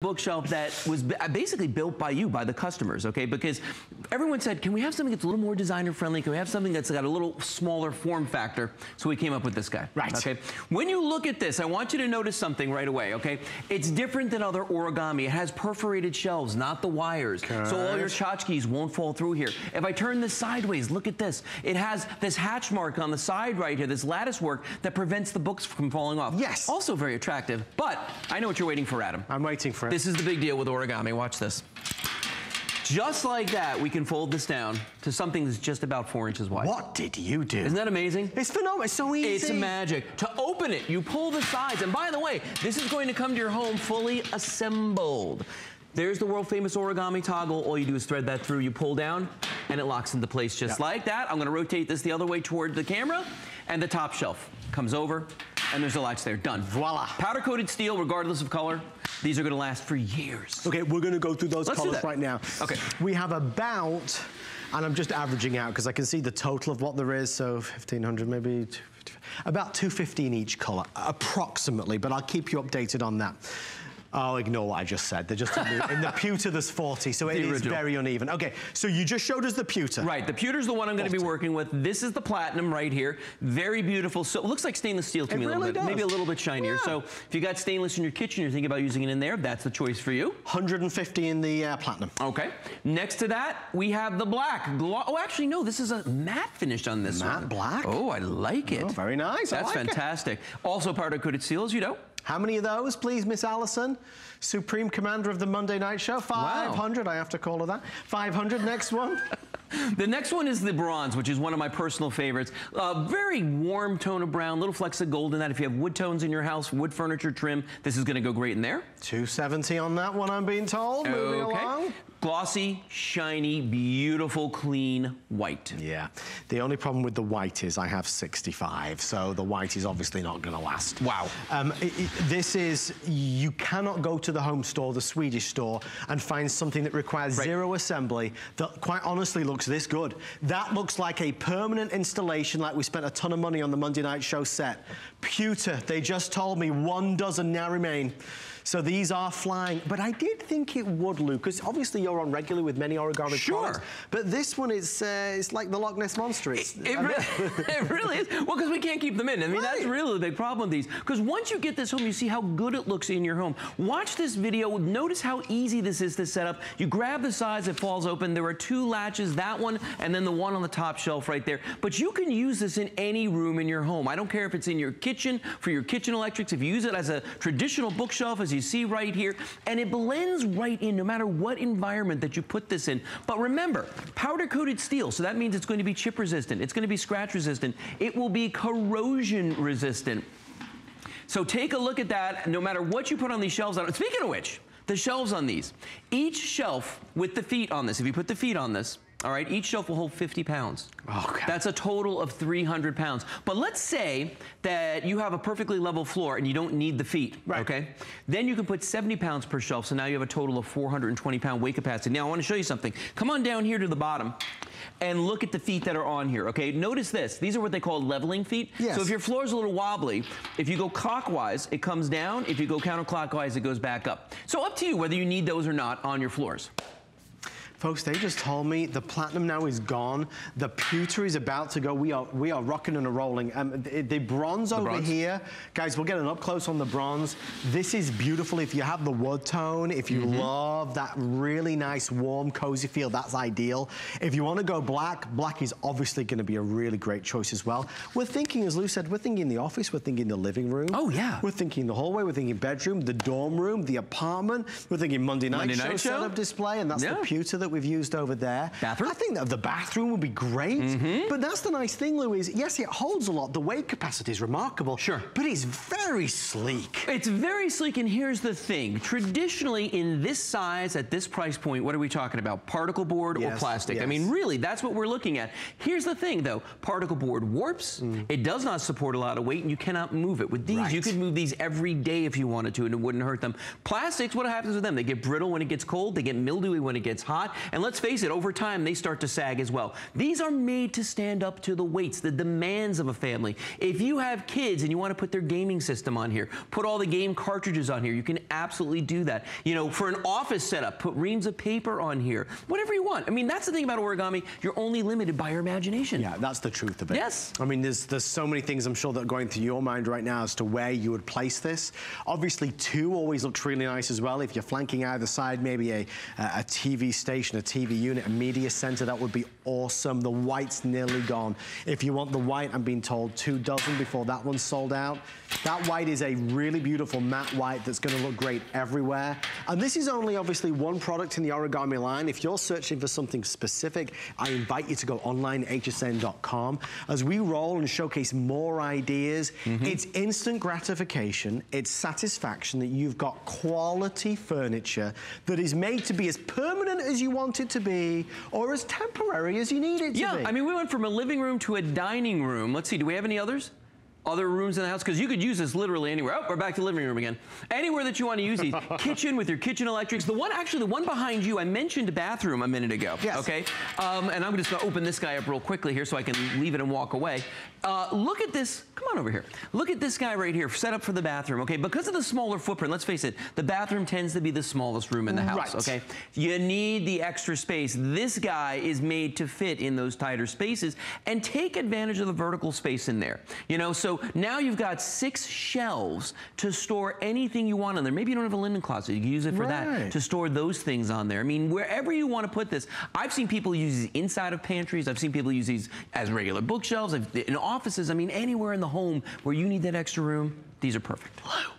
bookshelf that was basically built by you, by the customers, okay? Because everyone said, can we have something that's a little more designer friendly? Can we have something that's got a little smaller form factor? So we came up with this guy. Right. Okay. When you look at this, I want you to notice something right away, okay? It's different than other origami. It has perforated shelves, not the wires. Good. So all your tchotchkes won't fall through here. If I turn this sideways, look at this. It has this hatch mark on the side right here, this lattice work that prevents the books from falling off. Yes. Also very attractive, but I know what you're waiting for, Adam. I'm waiting for it. This is the big deal with origami. Watch this. Just like that, we can fold this down to something that's just about four inches wide. What did you do? Isn't that amazing? It's phenomenal. It's so easy. It's magic. To open it, you pull the sides. And by the way, this is going to come to your home fully assembled. There's the world famous origami toggle. All you do is thread that through, you pull down, and it locks into place just Yep. like that. I'm gonna rotate this the other way toward the camera, and the top shelf comes over, and there's a latch there, done. Voila. Powder coated steel, regardless of color. These are gonna last for years. Okay, we're going to go through those Let's colors right now. Okay. We have about, and I'm just averaging out because I can see the total of what there is. So 1,500, maybe about 250 in each color, approximately. But I'll keep you updated on that. I'll ignore what I just said. They're just in the pewter there's 40, so it The is very uneven. Okay, so you just showed us the pewter. Right, the pewter's the one I'm gonna be working with. This is the platinum right here. Very beautiful. So it looks like stainless steel to It me a little really bit. Maybe a little bit shinier. Yeah. So if you got stainless in your kitchen, you're thinking about using it in there, that's the choice for you. 150 in the uh, platinum. Okay. Next to that, we have the black. Oh, actually, no, this is a matte finish on this Matte one. black? Oh, I like it. Oh, very nice. I That's like it. fantastic. Also powder coated steel, as you know. How many of those, please, Miss Allison? Supreme Commander of the Monday Night Show. 500, I have to call her that. 500, next one. The next one is the bronze, which is one of my personal favorites. A very warm tone of brown, little flecks of gold in that. If you have wood tones in your house, wood furniture trim, this is gonna go great in there. 270 on that one, I'm being told. Moving along. Glossy, shiny, beautiful, clean white. Yeah. The only problem with the white is I have 65, so the white is obviously not going to last. Wow. Um, i- i- this is, you cannot go to the home store, the Swedish store, and find something that requires Right. zero assembly that quite honestly looks this good. That looks like a permanent installation, like we spent a ton of money on the Monday Night Show set. Pewter, they just told me one dozen now remain. So these are flying, but I did think it would, Luke, because obviously you're on regularly with many origami Sure. products. But this one is, uh, it's like the Loch Ness Monster. It's, It, I mean- re- it really is. Well, because we can't keep them in. I mean, that's really the big problem with these. Because once you get this home, you see how good it looks in your home. Watch this video. Notice how easy this is to set up. You grab the sides, it falls open. There are two latches, that one, and then the one on the top shelf right there. But you can use this in any room in your home. I don't care if it's in your kitchen, for your kitchen electrics, if you use it as a traditional bookshelf, as you see right here, and it blends right in no matter what environment that you put this in. But remember, powder coated steel, so that means it's going to be chip resistant, it's going to be scratch resistant, it will be corrosion resistant. So take a look at that, no matter what you put on these shelves. Speaking of which, the shelves on these, each shelf with the feet on this, if you put the feet on this, all right, each shelf will hold 50 pounds. Okay. That's a total of 300 pounds. But let's say that you have a perfectly level floor and you don't need the feet, Right. okay? Then you can put 70 pounds per shelf, so now you have a total of 420 pound weight capacity. Now I wanna show you something. Come on down here to the bottom and look at the feet that are on here, okay? Notice this, these are what they call leveling feet. Yes. So if your floor is a little wobbly, if you go clockwise, it comes down. If you go counterclockwise, it goes back up. So up to you whether you need those or not on your floors. Folks, they just told me the platinum now is gone. The pewter is about to go. We are we are rocking and a rolling. Um, the, the bronze over bronze. here, guys, we'll get an up close on the bronze. This is beautiful. If you have the wood tone, if you Mm-hmm. love that really nice, warm, cozy feel, that's ideal. If you want to go black, black is obviously going to be a really great choice as well. We're thinking, as Lou said, we're thinking the office, we're thinking the living room. Oh, yeah. We're thinking the hallway, we're thinking bedroom, the dorm room, the apartment. We're thinking Monday night Monday show night show? setup display, and that's Yeah. the pewter that we've used over there. Bathroom? I think that the bathroom would be great. But that's the nice thing, Lou, is yes, it holds a lot. The weight capacity is remarkable. Sure. But it's very sleek. It's very sleek, and here's the thing. Traditionally, in this size, at this price point, what are we talking about? Particle board or plastic? Yes? I mean, really, that's what we're looking at. Here's the thing, though. Particle board warps. It does not support a lot of weight, and you cannot move it. With these, you Mm. Could move these every day if you wanted to, and it wouldn't hurt them. Plastics, what happens with them? They get brittle when it gets cold. They get mildewy when it gets hot. And let's face it, over time, they start to sag as well. These are made to stand up to the weights, the demands of a family. If you have kids and you want to put their gaming system on here, put all the game cartridges on here, you can absolutely do that. You know, for an office setup, put reams of paper on here, whatever you want. I mean, that's the thing about origami. You're only limited by your imagination. Yeah, that's the truth of it. Yes. I mean, there's there's so many things I'm sure that are going through your mind right now as to where you would place this. Obviously, two always looks really nice as well. If you're flanking either side, maybe a, a TV station, a TV unit, a media center, that would be awesome. The white's nearly gone. If you want the white, I'm being told two dozen before that one's sold out. That white is a really beautiful matte white that's going to look great everywhere. And this is only obviously one product in the origami line. If you're searching for something specific, I invite you to go online, hsn.com. As we roll and showcase more ideas, mm -hmm. it's instant gratification, it's satisfaction that you've got quality furniture that is made to be as permanent as you want it to be or as temporary as you need it to yeah, be. Yeah, I mean, we went from a living room to a dining room. Let's see, do we have any others? Other rooms in the house because you could use this literally anywhere. Oh, we're back to the living room again. Anywhere that you want to use these. kitchen with your kitchen electrics. The one, actually, the one behind you, I mentioned bathroom a minute ago. Yes. Okay. Um, and I'm just going to open this guy up real quickly here so I can leave it and walk away. Uh, look at this. Come on over here. Look at this guy right here, set up for the bathroom. Okay. Because of the smaller footprint, let's face it, the bathroom tends to be the smallest room in the house. Right. Okay. You need the extra space. This guy is made to fit in those tighter spaces and take advantage of the vertical space in there. You know, so now you've got six shelves to store anything you want on there. Maybe you don't have a linen closet. You can use it for right. that, to store those things on there. I mean, wherever you want to put this. I've seen people use these inside of pantries. I've seen people use these as regular bookshelves, in offices. I mean, anywhere in the home where you need that extra room, these are perfect. Hello.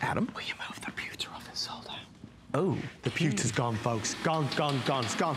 Adam? Will you move the pewter off solder? Oh. The pewter's gone, folks. Gone, gone, gone. It's gone.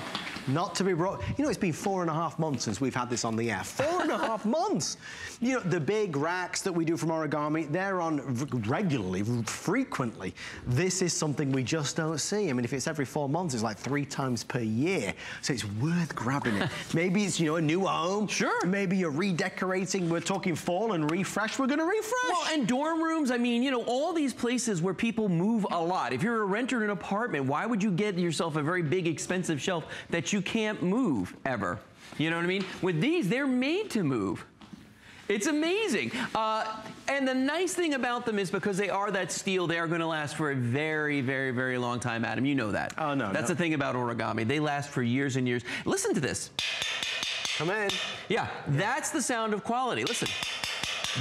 Not to be brought. You know, it's been four and a half months since we've had this on the air. Four and a half months. You know, the big racks that we do from origami, they're on regularly, frequently. This is something we just don't see. I mean, if it's every four months, it's like three times per year. So it's worth grabbing it. Maybe it's, you know, a new home. Sure. Maybe you're redecorating. We're talking fall and refresh. We're going to refresh. Well, and dorm rooms, I mean, you know, all these places where people move a lot. If you're a renter in an apartment, why would you get yourself a very big, expensive shelf that you can't move ever? You know what I mean? With these, they're made to move. It's amazing. Uh, and the nice thing about them is because they are that steel, they are going to last for a very, very, very long time, Adam. You know that. Oh, no. That's no. the thing about origami. They last for years and years. Listen to this. Come in. Yeah, that's the sound of quality. Listen.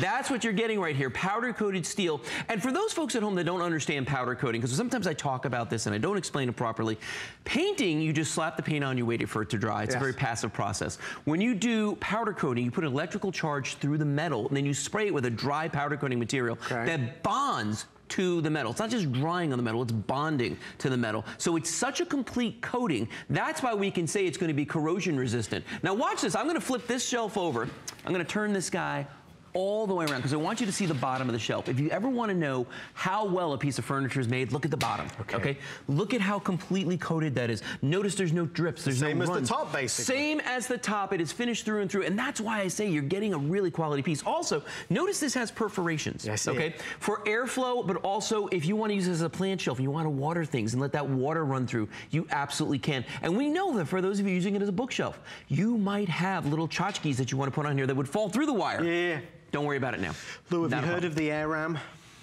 That's what you're getting right here, powder coated steel. And for those folks at home that don't understand powder coating, because sometimes I talk about this and I don't explain it properly, painting, you just slap the paint on, you wait for it to dry. It's yes. a very passive process. When you do powder coating, you put an electrical charge through the metal, and then you spray it with a dry powder coating material okay. that bonds to the metal. It's not just drying on the metal, it's bonding to the metal. So it's such a complete coating. That's why we can say it's going to be corrosion resistant. Now watch this. I'm going to flip this shelf over. I'm going to turn this guy all the way around because I want you to see the bottom of the shelf. If you ever want to know how well a piece of furniture is made, look at the bottom. Okay. okay? Look at how completely coated that is. Notice there's no drips. There's Same no as runs. the top, basically. Same as the top. It is finished through and through, and that's why I say you're getting a really quality piece. Also, notice this has perforations. Yes, okay, it. for airflow, but also if you want to use it as a plant shelf and you want to water things and let that water run through, you absolutely can. And we know that for those of you using it as a bookshelf, you might have little tchotchkes that you want to put on here that would fall through the wire. Yeah. Don't worry about it now. Lou, have Not you heard of the AirRam?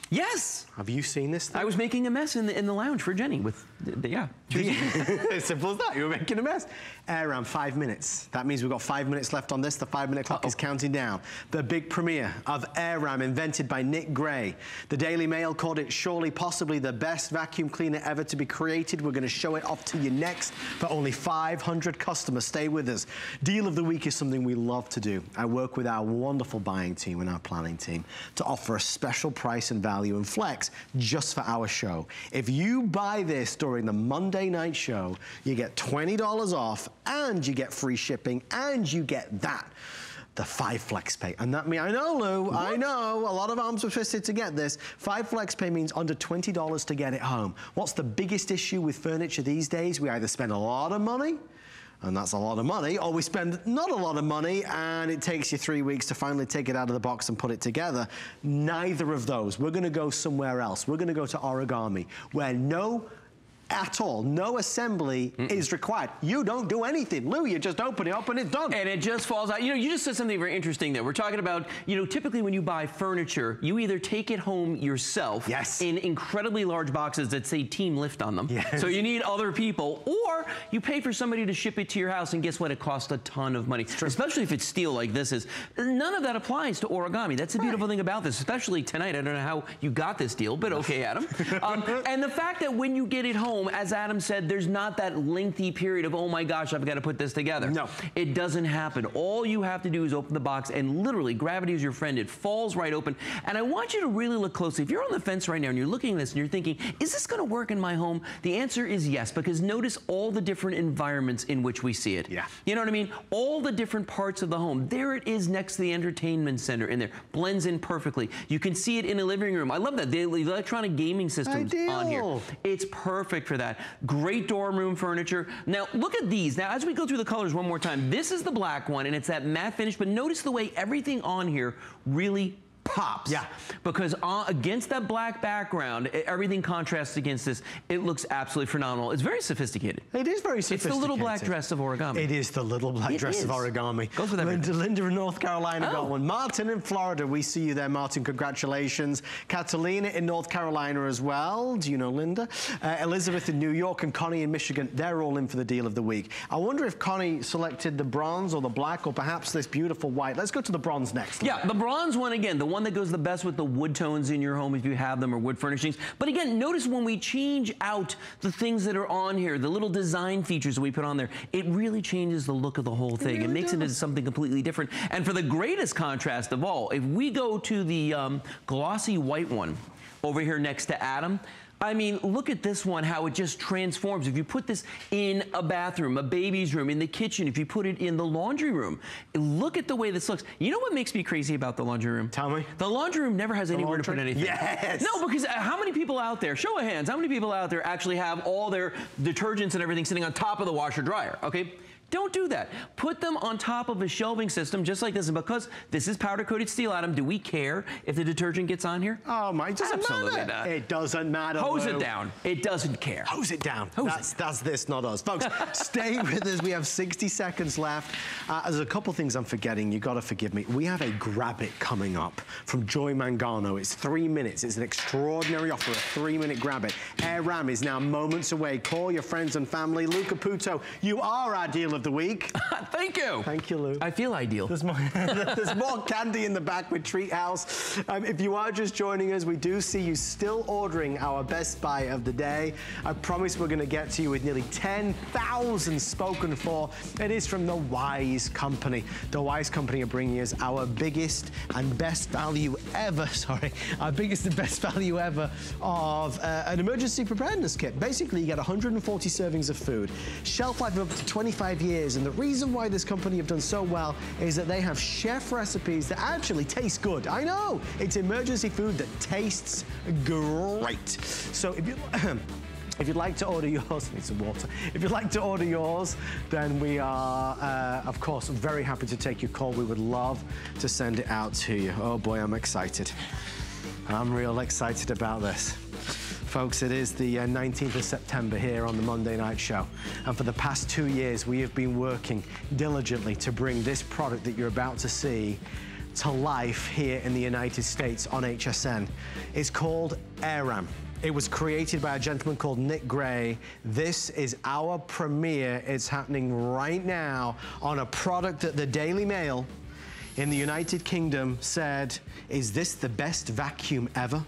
Yes. Have you seen this thing? I was making a mess in the, in the lounge for Jenny with, the, yeah. Simple as that, you were making a mess. AirRam, five minutes. That means we've got five minutes left on this. The five minute clock uh -oh. is counting down. The big premiere of AirRam invented by Nick Grey. The Daily Mail called it surely possibly the best vacuum cleaner ever to be created. We're gonna show it off to you next for only 500 customers. Stay with us. Deal of the week is something we love to do. I work with our wonderful buying team and our planning team to offer a special price and value and flex just for our show. If you buy this during the Monday night show, you get $20 off and you get free shipping and you get that the five flex pay. And that means, I know, Lou, what? I know, a lot of arms were twisted to get this. Five flex pay means under $20 to get it home. What's the biggest issue with furniture these days? We either spend a lot of money and that's a lot of money, or we spend not a lot of money and it takes you three weeks to finally take it out of the box and put it together. Neither of those. We're gonna go somewhere else. We're gonna go to origami, where no at all. No assembly mm -mm. is required. You don't do anything. Lou, you just open it up and it's done. And it just falls out. You know, you just said something very interesting there. We're talking about, you know, typically when you buy furniture, you either take it home yourself yes. in incredibly large boxes that say team lift on them. Yes. So you need other people, or you pay for somebody to ship it to your house, and guess what? It costs a ton of money, especially if it's steel like this is. None of that applies to origami. That's the beautiful right. thing about this, especially tonight. I don't know how you got this deal, but okay, Adam. um, and the fact that when you get it home, as Adam said, there's not that lengthy period of, oh my gosh, I've got to put this together. No. It doesn't happen. All you have to do is open the box and literally, gravity is your friend. It falls right open. And I want you to really look closely. If you're on the fence right now and you're looking at this and you're thinking, is this going to work in my home? The answer is yes, because notice all the different environments in which we see it. Yeah. You know what I mean? All the different parts of the home. There it is next to the entertainment center in there. Blends in perfectly. You can see it in a living room. I love that. The electronic gaming systems Ideal. on here. It's perfect for that. Great dorm room furniture. Now, look at these. Now, as we go through the colors one more time, this is the black one, and it's that matte finish, but notice the way everything on here really pops. Yeah. Because uh, against that black background, it, everything contrasts against this. It looks absolutely phenomenal. It's very sophisticated. It is very sophisticated. It's the little black dress of origami. It is the little black it dress is. of origami. Goes with Linda, Linda in North Carolina oh. got one. Martin in Florida, we see you there, Martin. Congratulations. Catalina in North Carolina as well. Do you know Linda? Uh, Elizabeth in New York and Connie in Michigan. They're all in for the deal of the week. I wonder if Connie selected the bronze or the black or perhaps this beautiful white. Let's go to the bronze next. Yeah, the bronze one again, the one that goes the best with the wood tones in your home if you have them or wood furnishings. But again, notice when we change out the things that are on here, the little design features that we put on there, it really changes the look of the whole thing. It, really it makes does. it into something completely different. And for the greatest contrast of all, if we go to the um, glossy white one over here next to Adam, I mean, look at this one, how it just transforms. If you put this in a bathroom, a baby's room, in the kitchen, if you put it in the laundry room, look at the way this looks. You know what makes me crazy about the laundry room? Tell me. The laundry room never has the anywhere laundry? to put anything. Yes. No, because uh, how many people out there, show of hands, how many people out there actually have all their detergents and everything sitting on top of the washer dryer, okay? Don't do that. Put them on top of a shelving system just like this. And because this is powder coated steel, Adam, do we care if the detergent gets on here? Oh my, it doesn't Absolutely matter. not. It doesn't matter. Hose it down. It doesn't care. Hose it down. Hose that's, it. that's this, not us. Folks, stay with us. We have 60 seconds left. Uh, there's a couple things I'm forgetting. you got to forgive me. We have a Grab It coming up from Joy Mangano. It's three minutes. It's an extraordinary offer, a three-minute Grab It. AirRam is now moments away. Call your friends and family. Luca Puto, you are our deal of the week. Thank you. Thank you, Lou. I feel ideal. There's more, there's more candy in the back with Treat House. Um, if you are just joining us, we do see you still ordering our best buy of the day. I promise we're going to get to you with nearly 10,000 spoken for. It is from the Wise Company. The Wise Company are bringing us our biggest and best value ever, sorry, our biggest and best value ever of uh, an emergency preparedness kit. Basically, you get 140 servings of food, shelf life of up to 25 years, and the reason why this company have done so well is that they have chef recipes that actually taste good. I know, it's emergency food that tastes great. So if you... If you'd like to order yours, need some water. If you'd like to order yours, then we are, uh, of course, very happy to take your call. We would love to send it out to you. Oh boy, I'm excited. I'm real excited about this. Folks, it is the uh, 19th of September here on the Monday Night Show. And for the past two years, we have been working diligently to bring this product that you're about to see to life here in the United States on HSN. It's called AirRam. It was created by a gentleman called Nick Grey. This is our premiere. It's happening right now on a product that the Daily Mail in the United Kingdom said, is this the best vacuum ever?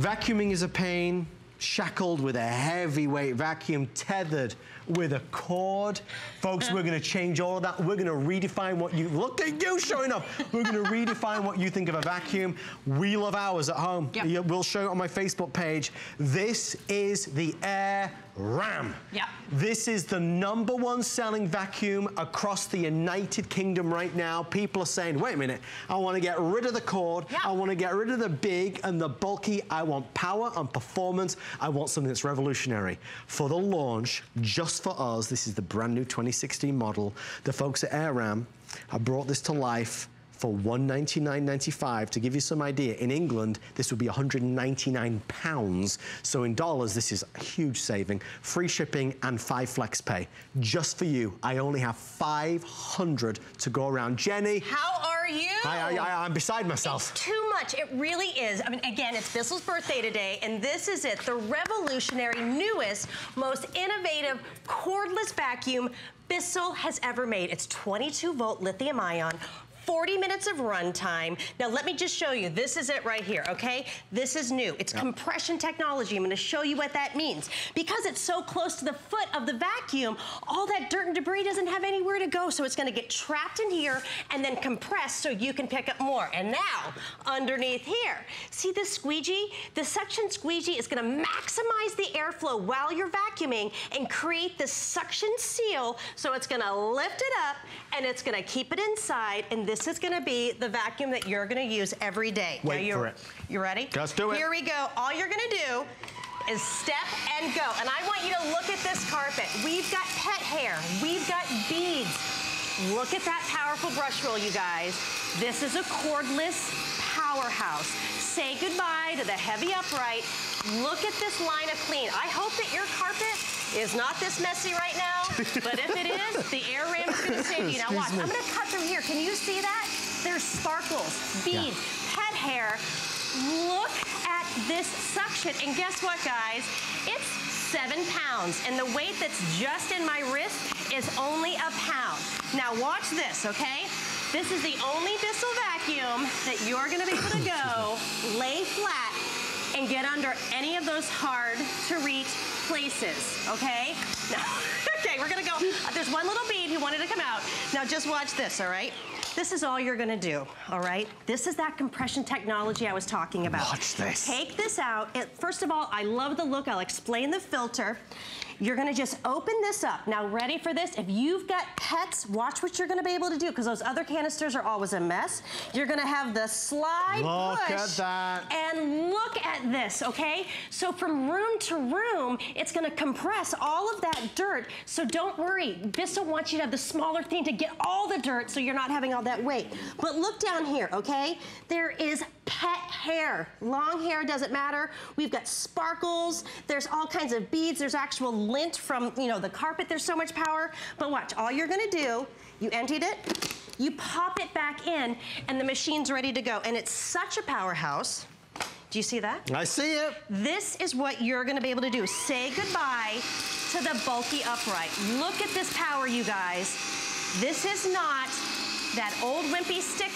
Vacuuming is a pain, shackled with a heavyweight vacuum, tethered with a cord. Folks, we're gonna change all of that. We're gonna redefine what you, look at you showing up. We're gonna redefine what you think of a vacuum. We love ours at home. Yep. We'll show it on my Facebook page. This is the Air Ram. Yeah. This is the number one selling vacuum across the United Kingdom right now. People are saying, wait a minute, I want to get rid of the cord. Yeah. I want to get rid of the big and the bulky. I want power and performance. I want something that's revolutionary. For the launch, just for us, this is the brand new 2016 model. The folks at AirRam have brought this to life for $199.95. To give you some idea, in England, this would be 199 pounds. So in dollars, this is a huge saving. Free shipping and five flex pay. Just for you, I only have 500 to go around. Jenny. How are you? I, I, I'm beside myself. It's too much. It really is. I mean, again, it's Bissell's birthday today, and this is it. The revolutionary, newest, most innovative cordless vacuum Bissell has ever made. It's 22 volt lithium ion, 40 minutes of runtime. Now let me just show you, this is it right here, okay? This is new, it's yep. compression technology. I'm gonna show you what that means. Because it's so close to the foot of the vacuum, all that dirt and debris doesn't have anywhere to go, so it's gonna get trapped in here and then compressed so you can pick up more. And now, underneath here, see this squeegee? The suction squeegee is gonna maximize the airflow while you're vacuuming and create this suction seal, so it's gonna lift it up and it's gonna keep it inside and this is gonna be the vacuum that you're gonna use every day. Wait for it. You ready? Let's do it. Here we go. All you're gonna do is step and go. And I want you to look at this carpet. We've got pet hair. We've got beads. Look at that powerful brush roll, you guys. This is a cordless powerhouse. Say goodbye to the heavy upright. Look at this line of clean. I hope that your carpet is not this messy right now, but if it is, the AirRam is gonna save you. Now watch, I'm gonna cut through here. Can you see that? There's sparkles, beads, yeah. pet hair. Look at this suction. And guess what, guys? It's seven pounds. And the weight that's just in my wrist is only a pound. Now watch this, okay? This is the only Bissell vacuum that you're gonna be able to go, lay flat, and get under any of those hard to reach places, okay? Now, okay, we're gonna go. There's one little bead who wanted to come out. Now just watch this, all right? This is all you're gonna do, all right? This is that compression technology I was talking about. Watch this. Take this out. It, first of all, I love the look. I'll explain the filter. You're gonna just open this up. Now ready for this? If you've got pets, watch what you're gonna be able to do because those other canisters are always a mess. You're gonna have the slide look push. Look at that. And look at this, okay? So from room to room, it's gonna compress all of that dirt. So don't worry. Bissell wants you to have the smaller thing to get all the dirt so you're not having all that weight. But look down here, okay? There is pet hair. Long hair doesn't matter. We've got sparkles. There's all kinds of beads. There's actual lint from, you know, the carpet. There's so much power. But watch, all you're gonna do, you emptied it, you pop it back in, and the machine's ready to go. And it's such a powerhouse. Do you see that? I see it. This is what you're gonna be able to do. Say goodbye to the bulky upright. Look at this power, you guys. This is not that old wimpy stick.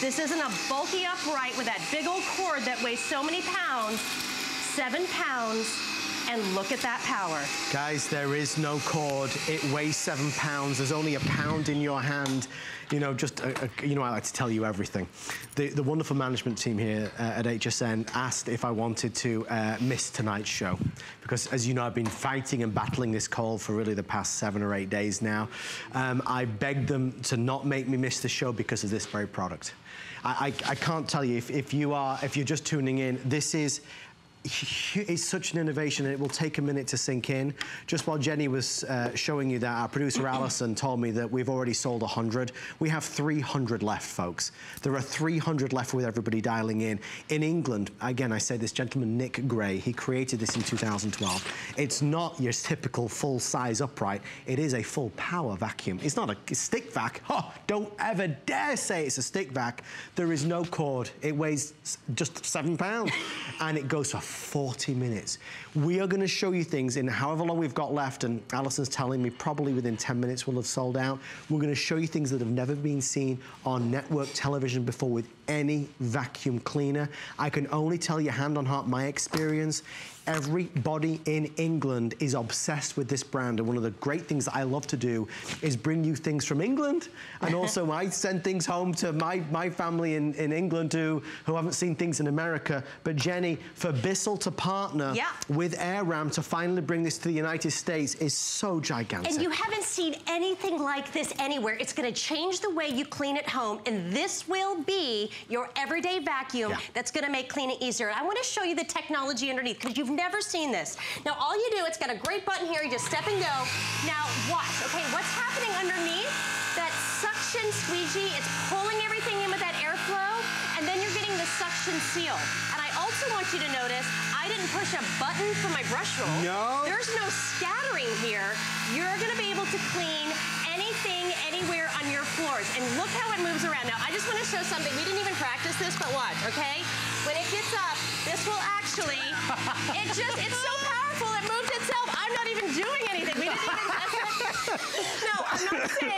This isn't a bulky upright with that big old cord that weighs so many pounds. Seven pounds, and look at that power. Guys, there is no cord. It weighs seven pounds. There's only a pound in your hand. You know, just, a, a, you know, I like to tell you everything. The, the wonderful management team here uh, at HSN asked if I wanted to uh, miss tonight's show. Because, as you know, I've been fighting and battling this cold for really the past seven or eight days now. Um, I begged them to not make me miss the show because of this very product. I, I, I can't tell you, if, if you are, if you're just tuning in, this is it's such an innovation and it will take a minute to sink in. Just while Jenny was uh, showing you that, our producer Alison told me that we've already sold 100. We have 300 left, folks. There are 300 left with everybody dialing in. In England, again, I say this gentleman, Nick Grey, he created this in 2012. It's not your typical full-size upright. It is a full power vacuum. It's not a stick vac. Oh, don't ever dare say it's a stick vac. There is no cord. It weighs just seven pounds and it goes for 40 minutes. We are going to show you things in however long we've got left, and Alison's telling me probably within 10 minutes we'll have sold out. We're going to show you things that have never been seen on network television before with any vacuum cleaner. I can only tell you hand on heart my experience everybody in England is obsessed with this brand. And one of the great things that I love to do is bring you things from England. And also I send things home to my, my family in, in England who, who haven't seen things in America. But Jenny, for Bissell to partner yeah. with AirRam to finally bring this to the United States is so gigantic. And you haven't seen anything like this anywhere. It's gonna change the way you clean at home. And this will be your everyday vacuum yeah. that's gonna make cleaning easier. I wanna show you the technology underneath because you've never seen this. Now, all you do, it's got a great button here. You just step and go. Now, watch. Okay, what's happening underneath? That suction squeegee. It's pulling everything in with that airflow, and then you're getting the suction seal. And I also want you to notice, I didn't push a button for my brush roll. No. There's no scattering here. You're gonna be able to clean anything, anywhere on your floors. And look how it moves around. Now, I just wanna show something. We didn't even practice this, but watch, okay? When it gets up, this will actually, it just, it's so powerful, it moved itself. I'm not even doing anything. We didn't even test it. No, I'm not saying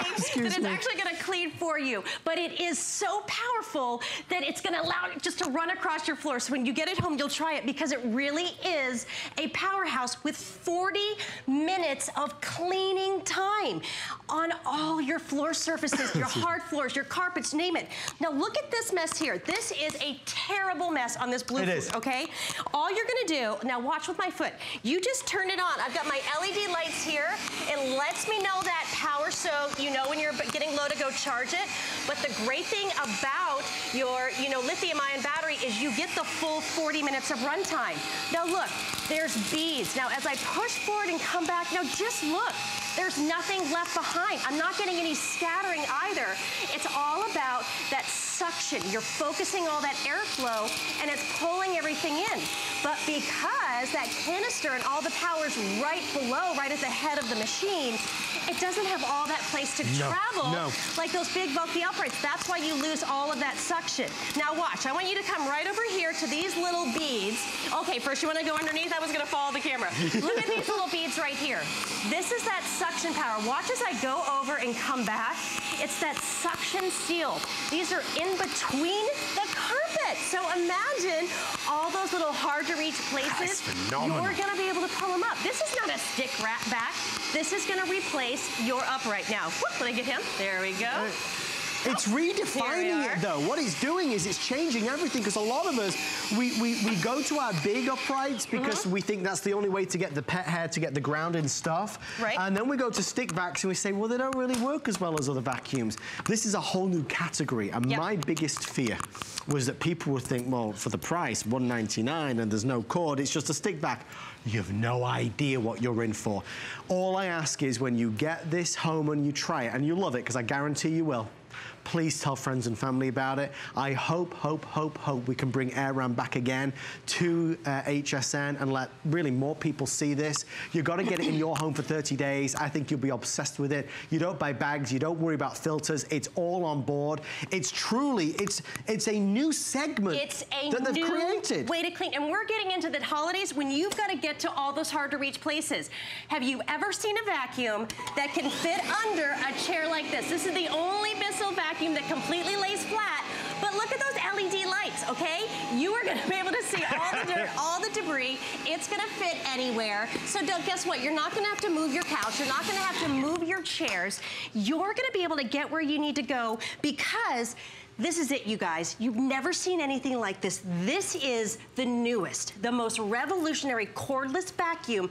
that it's me. actually gonna clean for you, but it is so powerful that it's gonna allow it just to run across your floor. So when you get it home, you'll try it because it really is a powerhouse with 40 minutes of cleaning time on all your floor surfaces, your hard floors, your carpets, name it. Now look at this mess here. This is a terrible mess on this blue It food, is. okay? All you're gonna do, now watch with my foot. You just turn it on. I've got my LED lights here. It lets me know that power so you know when you're getting low to go charge it. But the great thing about your, you know, lithium ion battery is you get the full 40 minutes of runtime. Now look, there's beads. Now as I push forward and come back, now just look. There's nothing left behind. I'm not getting any scattering either. It's all about that suction. You're focusing all that airflow and it's pulling everything in. But because that canister and all the power's right below, right at the head of the machine, it doesn't have all that place to No, travel no. like those big bulky uprights. That's why you lose all of that suction. Now watch, I want you to come right over here to these little beads. Okay, first you wanna go underneath, I was gonna follow the camera. Look at these little beads right here. This is that suction power. Watch as I go over and come back. It's that suction seal. These are in between the carpet. So imagine all those little hard to reach places. phenomenal. You're gonna be able to pull them up. This is not a stick wrap back. This is gonna replace your upright. Now, whoop, let me get him. There we go. It's redefining it though. What it's doing is it's changing everything because a lot of us, we, we, we go to our big uprights because Mm-hmm. we think that's the only way to get the pet hair, to get the ground in stuff. Right. And then we go to stick vacs and we say, well, they don't really work as well as other vacuums. This is a whole new category. And Yep. my biggest fear was that people would think, well, for the price, 199 and there's no cord, it's just a stick vac. You have no idea what you're in for. All I ask is when you get this home and you try it, and you love it, because I guarantee you will, Please tell friends and family about it. I hope, hope, hope, hope we can bring AirRam back again to uh, HSN and let really more people see this. You've got to get it in your home for 30 days. I think you'll be obsessed with it. You don't buy bags. You don't worry about filters. It's all on board. It's truly, it's it's a new segment It's a that they've new created. way to clean. And we're getting into the holidays when you've got to get to all those hard to reach places. Have you ever seen a vacuum that can fit under a chair like this? This is the only Bissell vacuum that completely lays flat. But look at those LED lights, okay? You are gonna be able to see all the dirt, all the debris. It's gonna fit anywhere. So don't, guess what? You're not gonna have to move your couch. You're not gonna have to move your chairs. You're gonna be able to get where you need to go because this is it, you guys. You've never seen anything like this. This is the newest, the most revolutionary cordless vacuum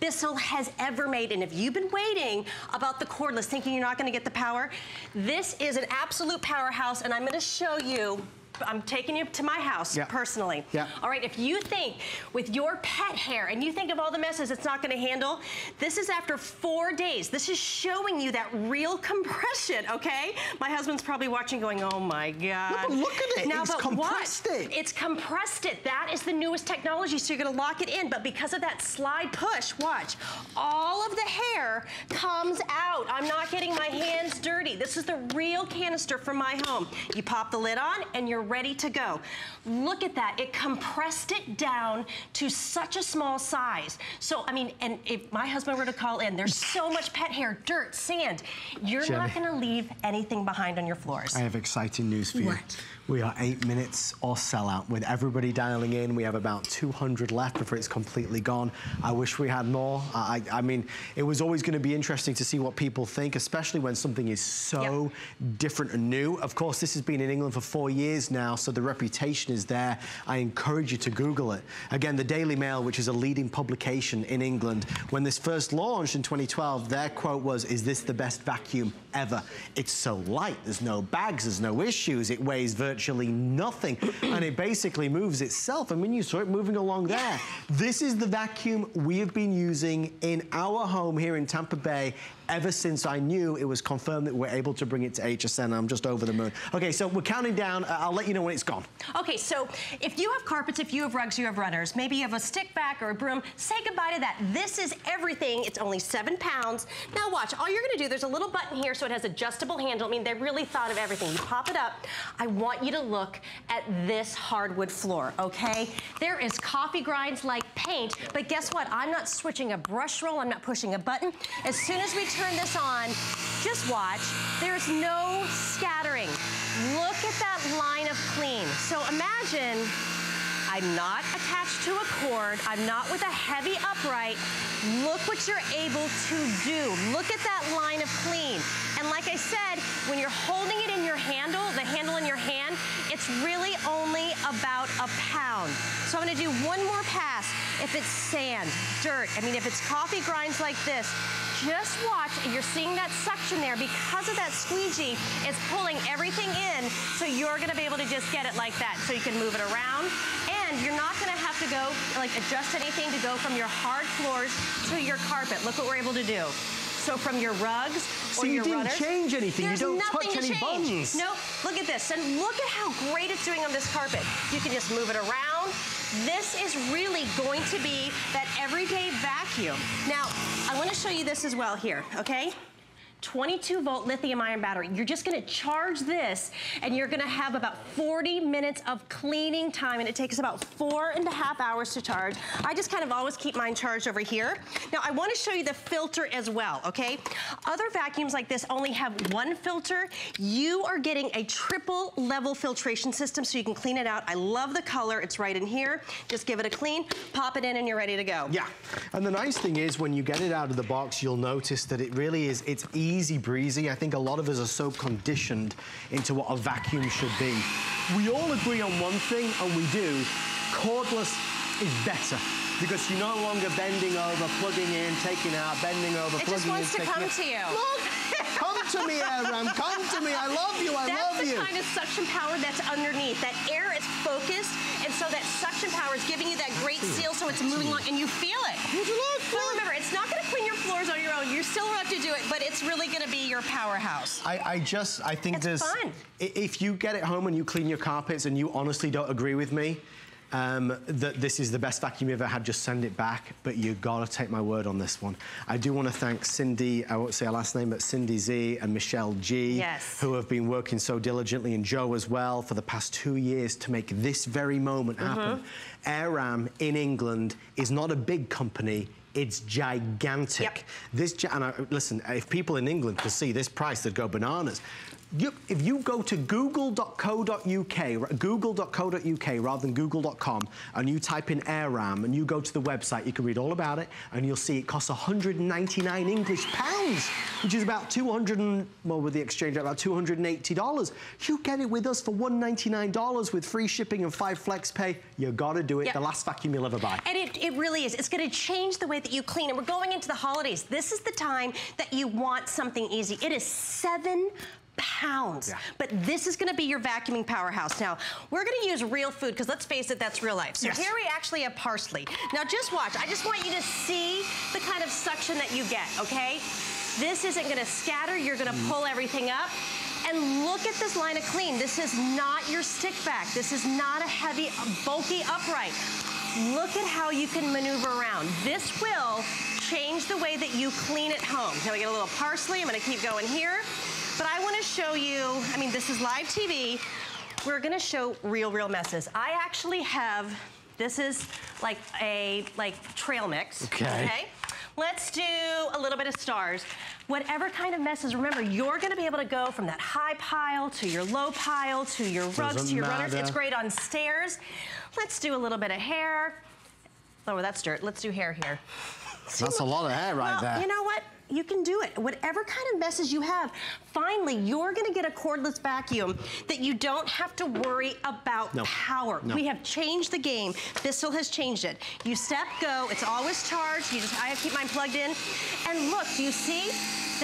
Bissell has ever made. And if you've been waiting about the cordless, thinking you're not gonna get the power, this is an absolute powerhouse, and I'm gonna show you I'm taking you to my house Yeah. personally. Yeah. All right, if you think with your pet hair and you think of all the messes it's not gonna handle, this is after four days. This is showing you that real compression, okay? My husband's probably watching going, oh my God. but look at it. Now, It's but compressed what? it. It's compressed it. That is the newest technology, so you're gonna lock it in. But because of that slide push, watch, all of the hair comes out. I'm not getting my hands dirty. This is the real canister from my home. You pop the lid on and you're ready to go. Look at that. It compressed it down to such a small size. So, I mean, and if my husband were to call in, there's so much pet hair, dirt, sand. You're not gonna leave anything behind on your floors. I have exciting news for you. What? We are eight minutes or sellout. With everybody dialing in, we have about 200 left before it's completely gone. I wish we had more. I, I mean, it was always going to be interesting to see what people think, especially when something is so different and new. Of course, this has been in England for four years now, so the reputation is there. I encourage you to Google it. Again, the Daily Mail, which is a leading publication in England, when this first launched in 2012, their quote was, is this the best vacuum ever? It's so light, there's no bags, there's no issues, it weighs virtually virtually nothing. and it basically moves itself. I mean, you saw it moving along there. This is the vacuum we have been using in our home here in Tampa Bay ever since I knew it was confirmed that we're able to bring it to HSN. I'm just over the moon. Okay, so we're counting down. Uh, I'll let you know when it's gone. Okay, so if you have carpets, if you have rugs, you have runners, maybe you have a stick vac or a broom, say goodbye to that. This is everything. It's only seven pounds. Now watch, all you're gonna do, there's a little button here so it has adjustable handle. I mean, they really thought of everything. You pop it up. I want you to look at this hardwood floor, okay? There is coffee grinds like paint, but guess what? I'm not switching a brush roll, I'm not pushing a button. As soon as we turn this on, just watch. There's no scattering. Look at that line of clean. So imagine I'm not attached to a cord. I'm not with a heavy upright. Look what you're able to do. Look at that line of clean. And like I said, when you're holding it in your handle, the handle in your hand, it's really only about a pound. So I'm gonna do one more pass. If it's sand, dirt, I mean, if it's coffee grinds like this, just watch, you're seeing that suction there. Because of that squeegee, it's pulling everything in, so you're gonna be able to just get it like that. So you can move it around, and you're not gonna have to go, like adjust anything to go from your hard floors to your carpet. Look what we're able to do. So from your rugs So or you your didn't runners, change anything. You There's don't nothing touch to any change. buttons. No, look at this. And look at how great it's doing on this carpet. You can just move it around. This is really going to be that everyday vacuum. Now, I want to show you this as well here, okay? 22 volt lithium ion battery. You're just gonna charge this and you're gonna have about 40 minutes of cleaning time and it takes about four and a half hours to charge. I just kind of always keep mine charged over here. Now I wanna show you the filter as well, okay? Other vacuums like this only have one filter. You are getting a triple level filtration system so you can clean it out. I love the color, it's right in here. Just give it a clean, pop it in and you're ready to go. Yeah, and the nice thing is when you get it out of the box, you'll notice that it really is, it's easy breezy. I think a lot of us are so conditioned into what a vacuum should be. We all agree on one thing, and we do, cordless is better. Because you're no longer bending over, plugging in, taking out, bending over, It plugging just wants in, to taking come out. to you. Look, come to me, AirRam, come to me. I love you, I That's love you. That's the you. kind of suction power that's underneath. That air is focused, and so that suction power is giving you that great hmm. seal so it's moving along, and you feel it. Would you look? But remember, it's not gonna clean your floors on your own. You still have to do it, but it's really gonna be your powerhouse. I, I just, I think It's there's. fun. If you get it home and you clean your carpets and you honestly don't agree with me, um, that this is the best vacuum you've ever had, just send it back. But you gotta take my word on this one. I do want to thank Cindy, I won't say her last name, but Cindy Z and Michelle G, Yes. who have been working so diligently, and Joe as well, for the past two years to make this very moment happen. Mm-hmm. AirRam in England is not a big company. It's gigantic. Yep. This, and I, listen, if people in England could see this price, they'd go bananas. You, if you go to google.co.uk, google.co.uk rather than google.com, and you type in AirRam and you go to the website, you can read all about it, and you'll see it costs 199 English pounds, which is about 200 and, well, with the exchange rate, about $280. You get it with us for $199 with free shipping and five flex pay. You gotta do it. Yep. The last vacuum you'll ever buy. And it, it really is. It's going to change the way that you clean. And we're going into the holidays. This is the time that you want something easy. It is seven pounds. Yeah. But this is going to be your vacuuming powerhouse. Now, we're going to use real food because let's face it, that's real life. So Yes. here we actually have parsley. Now, just watch. I just want you to see the kind of suction that you get, okay? This isn't going to scatter. You're going to mm. pull everything up. And look at this line of clean. This is not your stick vac. This is not a heavy, bulky upright. Look at how you can maneuver around. This will change the way that you clean at home. Now we get a little parsley. I'm gonna keep going here. But I wanna show you, I mean, this is live TV. We're gonna show real, real messes. I actually have, this is like a like trail mix. Okay. Okay? Let's do a little bit of stars. Whatever kind of messes, remember, you're gonna be able to go from that high pile to your low pile to your rugs Doesn't to your runners. It's great on stairs. Let's do a little bit of hair. Oh, that's dirt. Let's do hair here. See That's a lot of hair right well, there. You know what? You can do it. Whatever kind of messes you have, finally, you're gonna get a cordless vacuum that you don't have to worry about No. power. No. We have changed the game. Bissell has changed it. You step, go, it's always charged. You just, I keep mine plugged in. And look, do you see?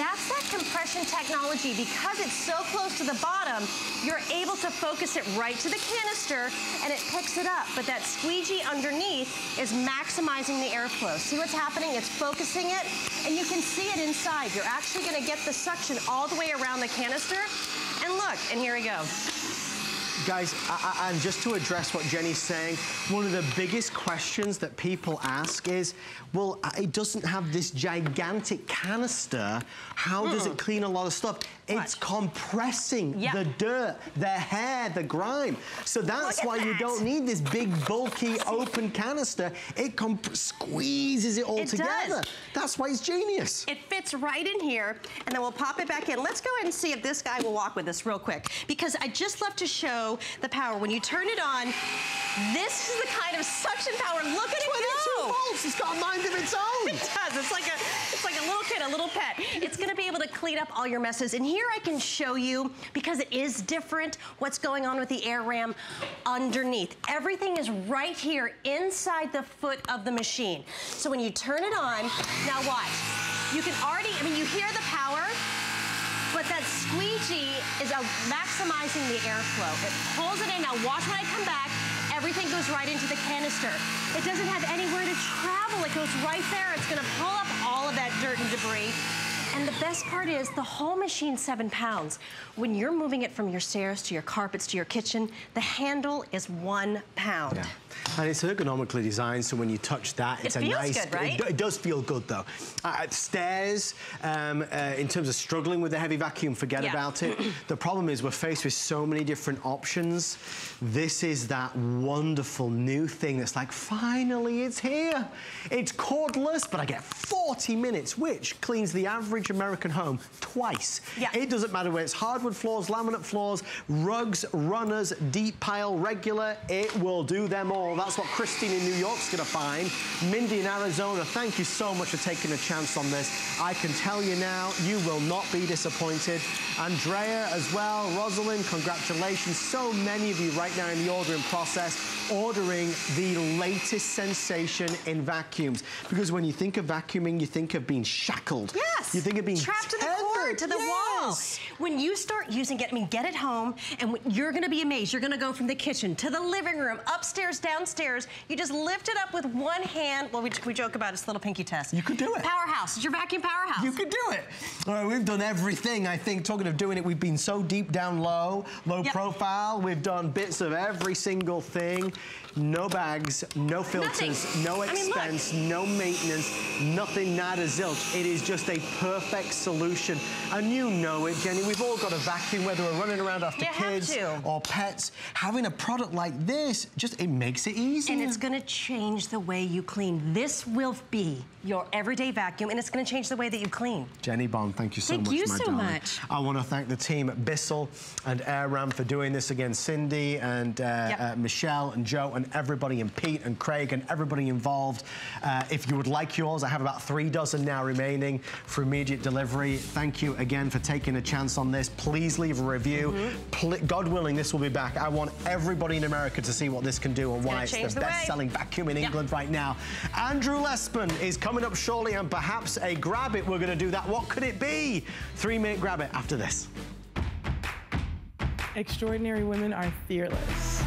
That's that compression technology. Because it's so close to the bottom, you're able to focus it right to the canister and it picks it up. But that squeegee underneath is maximizing the airflow. See what's happening? It's focusing it and you can see it inside. You're actually gonna get the suction all the way around the canister. And look, and here we go. Guys, I, I, and just to address what Jenny's saying, one of the biggest questions that people ask is, well, uh, it doesn't have this gigantic canister. How mm. does it clean a lot of stuff? It's compressing yep. the dirt, the hair, the grime. So that's why that. you don't need this big, bulky, open canister. It squeezes it all it together. Does. That's why it's genius. It fits right in here, and then we'll pop it back in. Let's go ahead and see if this guy will walk with us real quick, because I just love to show the power. When you turn it on, this is the kind of suction power. Look at it go. volts. It's got a mind of its own. It does. It's like a, a little pet. It's going to be able to clean up all your messes. And here I can show you, because it is different, what's going on with the AirRam underneath. Everything is right here inside the foot of the machine. So when you turn it on, now watch. You can already, I mean, you hear the power, but that squeegee is maximizing the airflow. It pulls it in. Now watch when I come back, everything goes right into the canister. It doesn't have anywhere to travel. It goes right there. It's gonna pull up all of that dirt and debris. And the best part is the whole machine seven pounds. When you're moving it from your stairs to your carpets to your kitchen, the handle is one pound. Yeah. And it's ergonomically designed, so when you touch that, it's it a nice. Good, right? it, it, does feel good though. Uh, stairs, um, uh, in terms of struggling with the heavy vacuum, forget yeah. about it. the problem is we're faced with so many different options. This is that wonderful new thing that's like, finally, it's here. It's cordless, but I get 40 minutes, which cleans the average American home twice. Yeah. It doesn't matter whether it's hardwood floors, laminate floors, rugs, runners, deep pile, regular, it will do them all. That's what Christine in New York's gonna find. Mindy in Arizona, thank you so much for taking a chance on this. I can tell you now, you will not be disappointed. Andrea as well, Rosalind, congratulations. So many of you right now in the ordering process, ordering the latest sensation in vacuums. Because when you think of vacuuming, you think of being shackled. Yes. You think of being trapped tethered. to the cord, to the yes. wall. When you start using it, I mean, get it home, and you're gonna be amazed. You're gonna go from the kitchen to the living room, upstairs, downstairs. You just lift it up with one hand. Well, we, we joke about it. it's a little pinky test. You could do it. Powerhouse. It's your vacuum powerhouse. You could do it. All right, we've done everything. I think, talking of doing it, we've been so deep down low, low yep. profile. We've done bits of every single thing. No bags, no filters, Nothing. no expense, I mean, no maintenance, nothing, nada, zilch. It is just a perfect solution. And you know it, Jenny. We've all got a vacuum, whether we're running around after you kids or pets. Having a product like this, just it makes it easy. And it's going to change the way you clean. This will be your everyday vacuum, and it's going to change the way that you clean. Jenny Bond, thank you so thank much, you my so darling. much. I want to thank the team at Bissell and AirRam for doing this again. Cindy and uh, yep. uh, Michelle and Joe and everybody and Pete and Craig and everybody involved. Uh, if you would like yours, I have about three dozen now remaining for immediate delivery. Thank you again for taking a chance on this. Please leave a review. Mm -hmm. God willing, this will be back. I want everybody in America to see what this can do and why it's, it's the, the best-selling vacuum in yep. England right now. Andrew Lessman is coming up shortly and perhaps a grab it. We're going to do that. What could it be? Three minute grab it after this. Extraordinary women are fearless.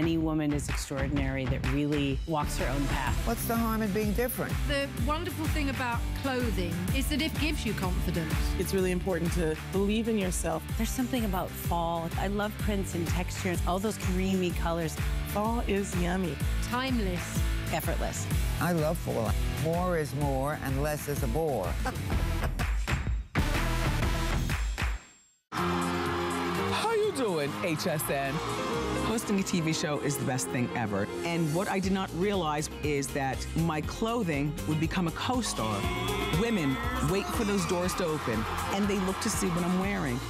Any woman is extraordinary that really walks her own path. What's the harm in being different? The wonderful thing about clothing is that it gives you confidence. It's really important to believe in yourself. There's something about fall. I love prints and textures, all those creamy colors. Fall is yummy. Timeless. Effortless. I love fall. More is more and less is a bore. How you doing, HSN? Hosting a TV show is the best thing ever. And what I did not realize is that my clothing would become a co-star. Women wait for those doors to open and they look to see what I'm wearing.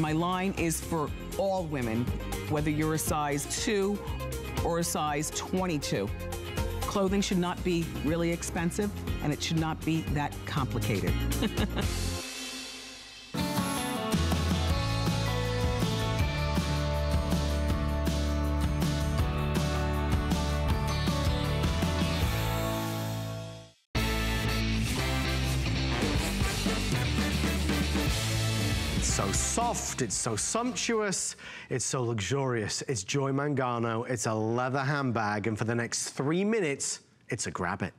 My line is for all women, whether you're a size 2 or a size 22. Clothing should not be really expensive and it should not be that complicated. soft, it's so sumptuous, it's so luxurious. It's Joy Mangano, it's a leather handbag, and for the next three minutes, it's a grab it.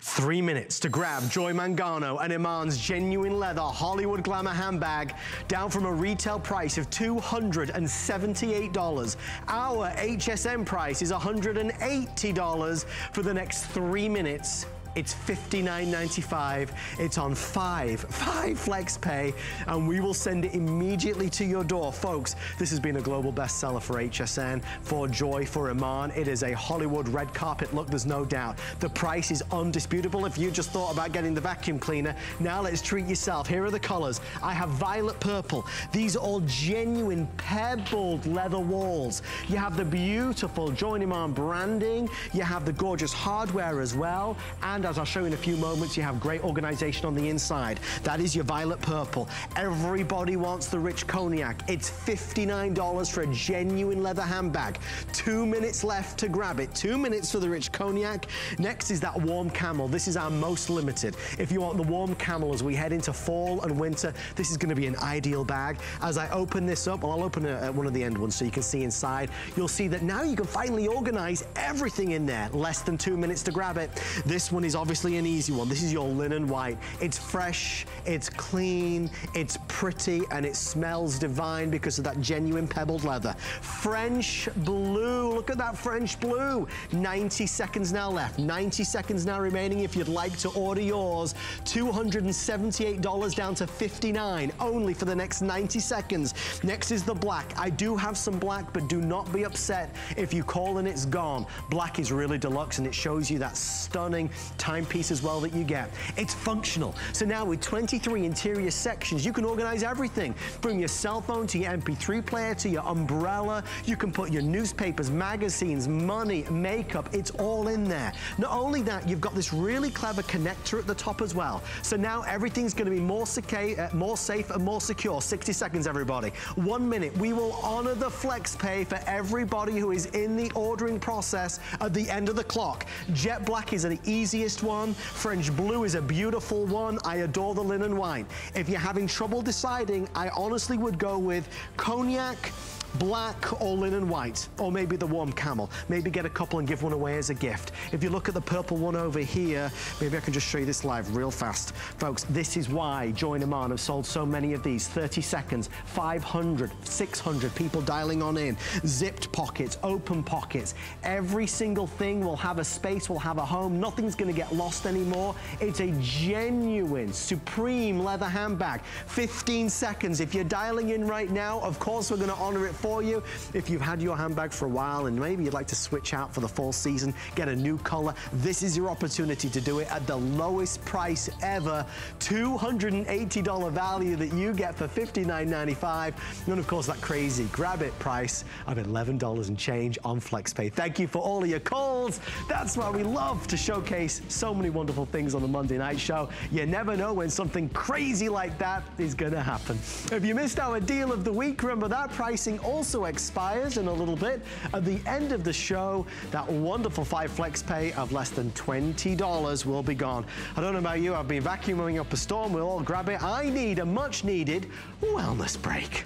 Three minutes to grab Joy Mangano and Iman's genuine leather Hollywood Glamour handbag down from a retail price of $278. Our HSN price is $180 for the next three minutes. It's $59.95. It's on five, five flex pay, and we will send it immediately to your door. Folks, this has been a global bestseller for HSN, for Joy, for Iman. It is a Hollywood red carpet look, there's no doubt. The price is undisputable. If you just thought about getting the vacuum cleaner, now let's treat yourself. Here are the colors. I have violet purple. These are all genuine pebbled leather walls. You have the beautiful Joy Iman branding. You have the gorgeous hardware as well. And as I'll show you in a few moments, you have great organization on the inside. That is your violet purple. Everybody wants the rich cognac. It's $59 for a genuine leather handbag. Two minutes left to grab it. Two minutes for the rich cognac. Next is that warm camel. This is our most limited. If you want the warm camel as we head into fall and winter, this is gonna be an ideal bag. As I open this up, I'll open a, one of the end ones so you can see inside. You'll see that now you can finally organize everything in there. Less than two minutes to grab it. This one is obviously an easy one. This is your linen white. It's fresh, it's clean, it's pretty, and it smells divine because of that genuine pebbled leather. French blue, look at that French blue. 90 seconds now left, 90 seconds now remaining if you'd like to order yours. $278 down to 59 only for the next 90 seconds. Next is the black. I do have some black, but do not be upset if you call and it's gone. Black is really deluxe and it shows you that stunning timepiece as well that you get. It's functional. So now with 23 interior sections, you can organize everything from your cell phone to your MP3 player to your umbrella. You can put your newspapers, magazines, money, makeup. It's all in there. Not only that, you've got this really clever connector at the top as well. So now everything's going to be more, uh, more safe and more secure. 60 seconds, everybody. One minute. We will honor the flex pay for everybody who is in the ordering process at the end of the clock. Jet black is an the easiest one. French blue is a beautiful one. I adore the linen wine. If you're having trouble deciding, I honestly would go with cognac, black or linen white, or maybe the warm camel. Maybe get a couple and give one away as a gift. If you look at the purple one over here, maybe I can just show you this live real fast. Folks, this is why Joy Iman have sold so many of these. 30 seconds, 500, 600 people dialing on in. Zipped pockets, open pockets. Every single thing will have a space, will have a home. Nothing's gonna get lost anymore. It's a genuine, supreme leather handbag. 15 seconds. If you're dialing in right now, of course we're gonna honor it for you. If you've had your handbag for a while and maybe you'd like to switch out for the fall season, get a new color, this is your opportunity to do it at the lowest price ever. $280 value that you get for $59.95. And of course, that crazy grab it price of $11 and change on FlexPay. Thank you for all of your calls. That's why we love to showcase so many wonderful things on the Monday Night Show. You never know when something crazy like that is going to happen. If you missed our deal of the week, remember that pricing also expires in a little bit. At the end of the show, that wonderful five flex pay of less than $20 will be gone. I don't know about you, I've been vacuuming up a storm. We'll all grab it. I need a much needed wellness break.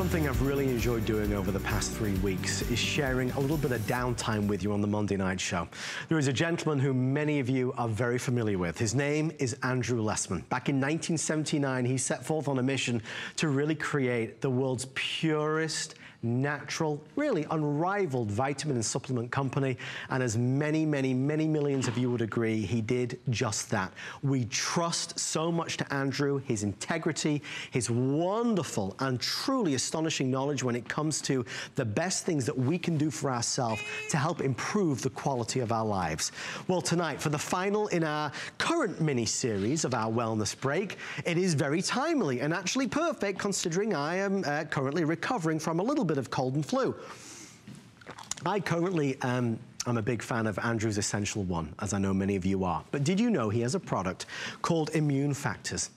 Something I've really enjoyed doing over the past three weeks is sharing a little bit of downtime with you on the Monday Night Show. There is a gentleman who many of you are very familiar with. His name is Andrew Lessman. Back in 1979, he set forth on a mission to really create the world's purest natural, really unrivaled vitamin and supplement company. And as many, many, many millions of you would agree, he did just that. We trust so much to Andrew, his integrity, his wonderful and truly astonishing knowledge when it comes to the best things that we can do for ourselves to help improve the quality of our lives. Well, tonight, for the final in our current mini-series of our wellness break, it is very timely and actually perfect considering I am uh, currently recovering from a little bit of cold and flu. I currently um, I'm a big fan of Andrew's Essential One, as I know many of you are. But did you know he has a product called Immune Factors?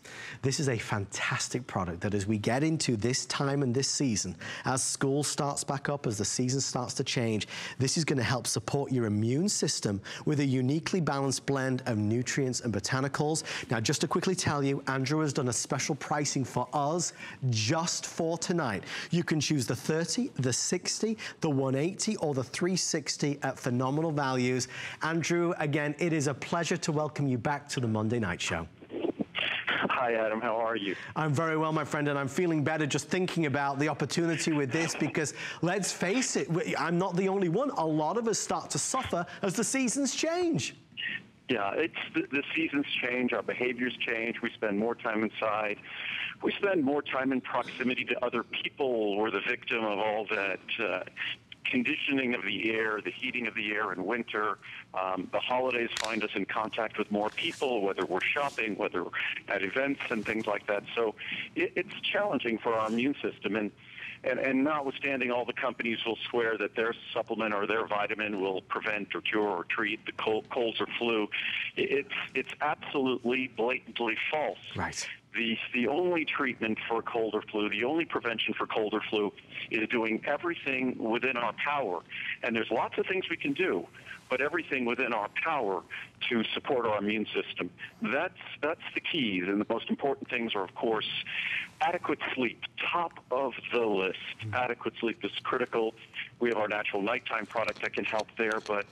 This is a fantastic product that as we get into this time and this season, as school starts back up, as the season starts to change, this is gonna help support your immune system with a uniquely balanced blend of nutrients and botanicals. Now, just to quickly tell you, Andrew has done a special pricing for us just for tonight. You can choose the 30, the 60, the 180, or the 360 at phenomenal values. Andrew, again, it is a pleasure to welcome you back to the Monday Night Show. Hi, Adam. How are you? I'm very well, my friend, and I'm feeling better just thinking about the opportunity with this because let's face it, I'm not the only one. A lot of us start to suffer as the seasons change. Yeah, it's the, the seasons change, our behaviors change, we spend more time inside, we spend more time in proximity to other people. We're the victim of all that uh, conditioning of the air, the heating of the air in winter. Um, the holidays find us in contact with more people, whether we're shopping, whether at events and things like that. So it, it's challenging for our immune system. And, and, and notwithstanding, all the companies will swear that their supplement or their vitamin will prevent or cure or treat the cold, colds or flu. It's, it's absolutely blatantly false. Right the, the only treatment for cold or flu, the only prevention for cold or flu is doing everything within our power. And there's lots of things we can do, but everything within our power to support our immune system. That's, that's the key. And the most important things are, of course, adequate sleep, top of the list. Mm-hmm. Adequate sleep is critical. We have our natural nighttime product that can help there, but,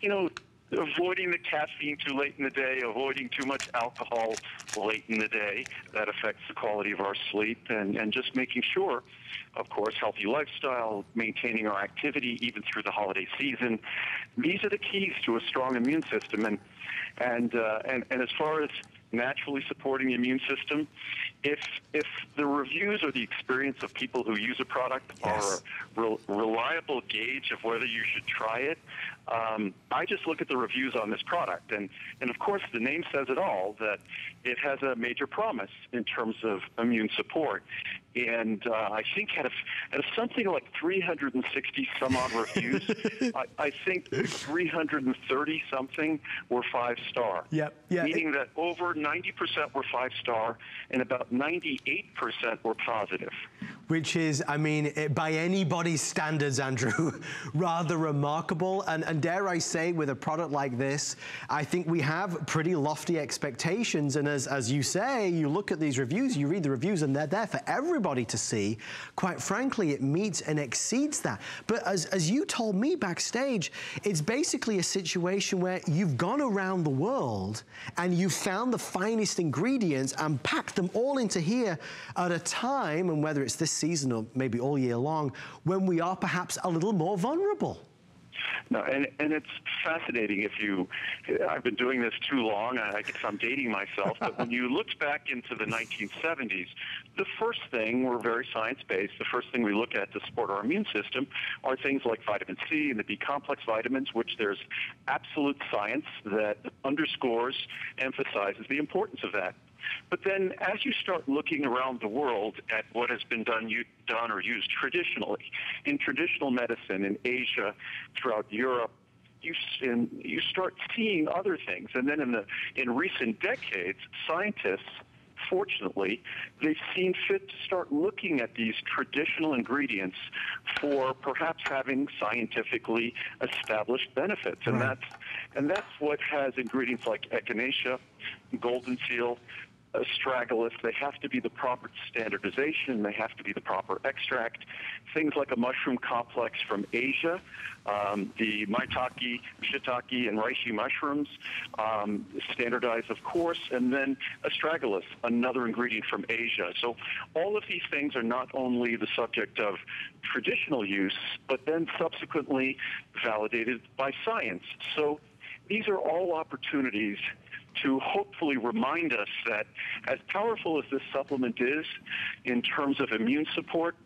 you know, avoiding the caffeine too late in the day, avoiding too much alcohol late in the day. That affects the quality of our sleep, and, and just making sure, of course, healthy lifestyle, maintaining our activity even through the holiday season. These are the keys to a strong immune system. And, and, uh, and, and as far as naturally supporting the immune system, if if the reviews or the experience of people who use a product yes. are re- reliable gauge of whether you should try it, um, I just look at the reviews on this product, and and of course the name says it all that it has a major promise in terms of immune support, and uh, I think out of, out of something like 360 some odd reviews, I, I, think 330 something were five star. Yep. Yeah. Meaning it, that over 90% were five star, and about 98% were positive. Which is, I mean, by anybody's standards, Andrew, rather remarkable. And, and dare I say, with a product like this, I think we have pretty lofty expectations. And as, as you say, you look at these reviews, you read the reviews, and they're there for everybody to see. Quite frankly, it meets and exceeds that. But as, as you told me backstage, it's basically a situation where you've gone around the world and you've found the finest ingredients and packed them all into here at a time, and whether it's this season or maybe all year long, when we are perhaps a little more vulnerable. No, and and it's fascinating. If you, I've been doing this too long. I guess I'm dating myself. But when you looked back into the 1970s, the first thing we're very science-based. The first thing we look at to support our immune system are things like vitamin C and the B complex vitamins, which there's absolute science that underscores, emphasizes the importance of that. But then as you start looking around the world at what has been done, you, done or used traditionally, in traditional medicine in Asia, throughout Europe, you, in, you start seeing other things. And then in, the, in recent decades, scientists fortunately, they've seen fit to start looking at these traditional ingredients for perhaps having scientifically established benefits. And right. that's and that's what has ingredients like echinacea, golden seal, astragalus, they have to be the proper standardization, they have to be the proper extract. Things like a mushroom complex from Asia, um, the maitake, shiitake, and reishi mushrooms, um, standardized, of course, and then astragalus, another ingredient from Asia. So all of these things are not only the subject of traditional use, but then subsequently validated by science. So these are all opportunities to hopefully remind us that as powerful as this supplement is in terms of immune support,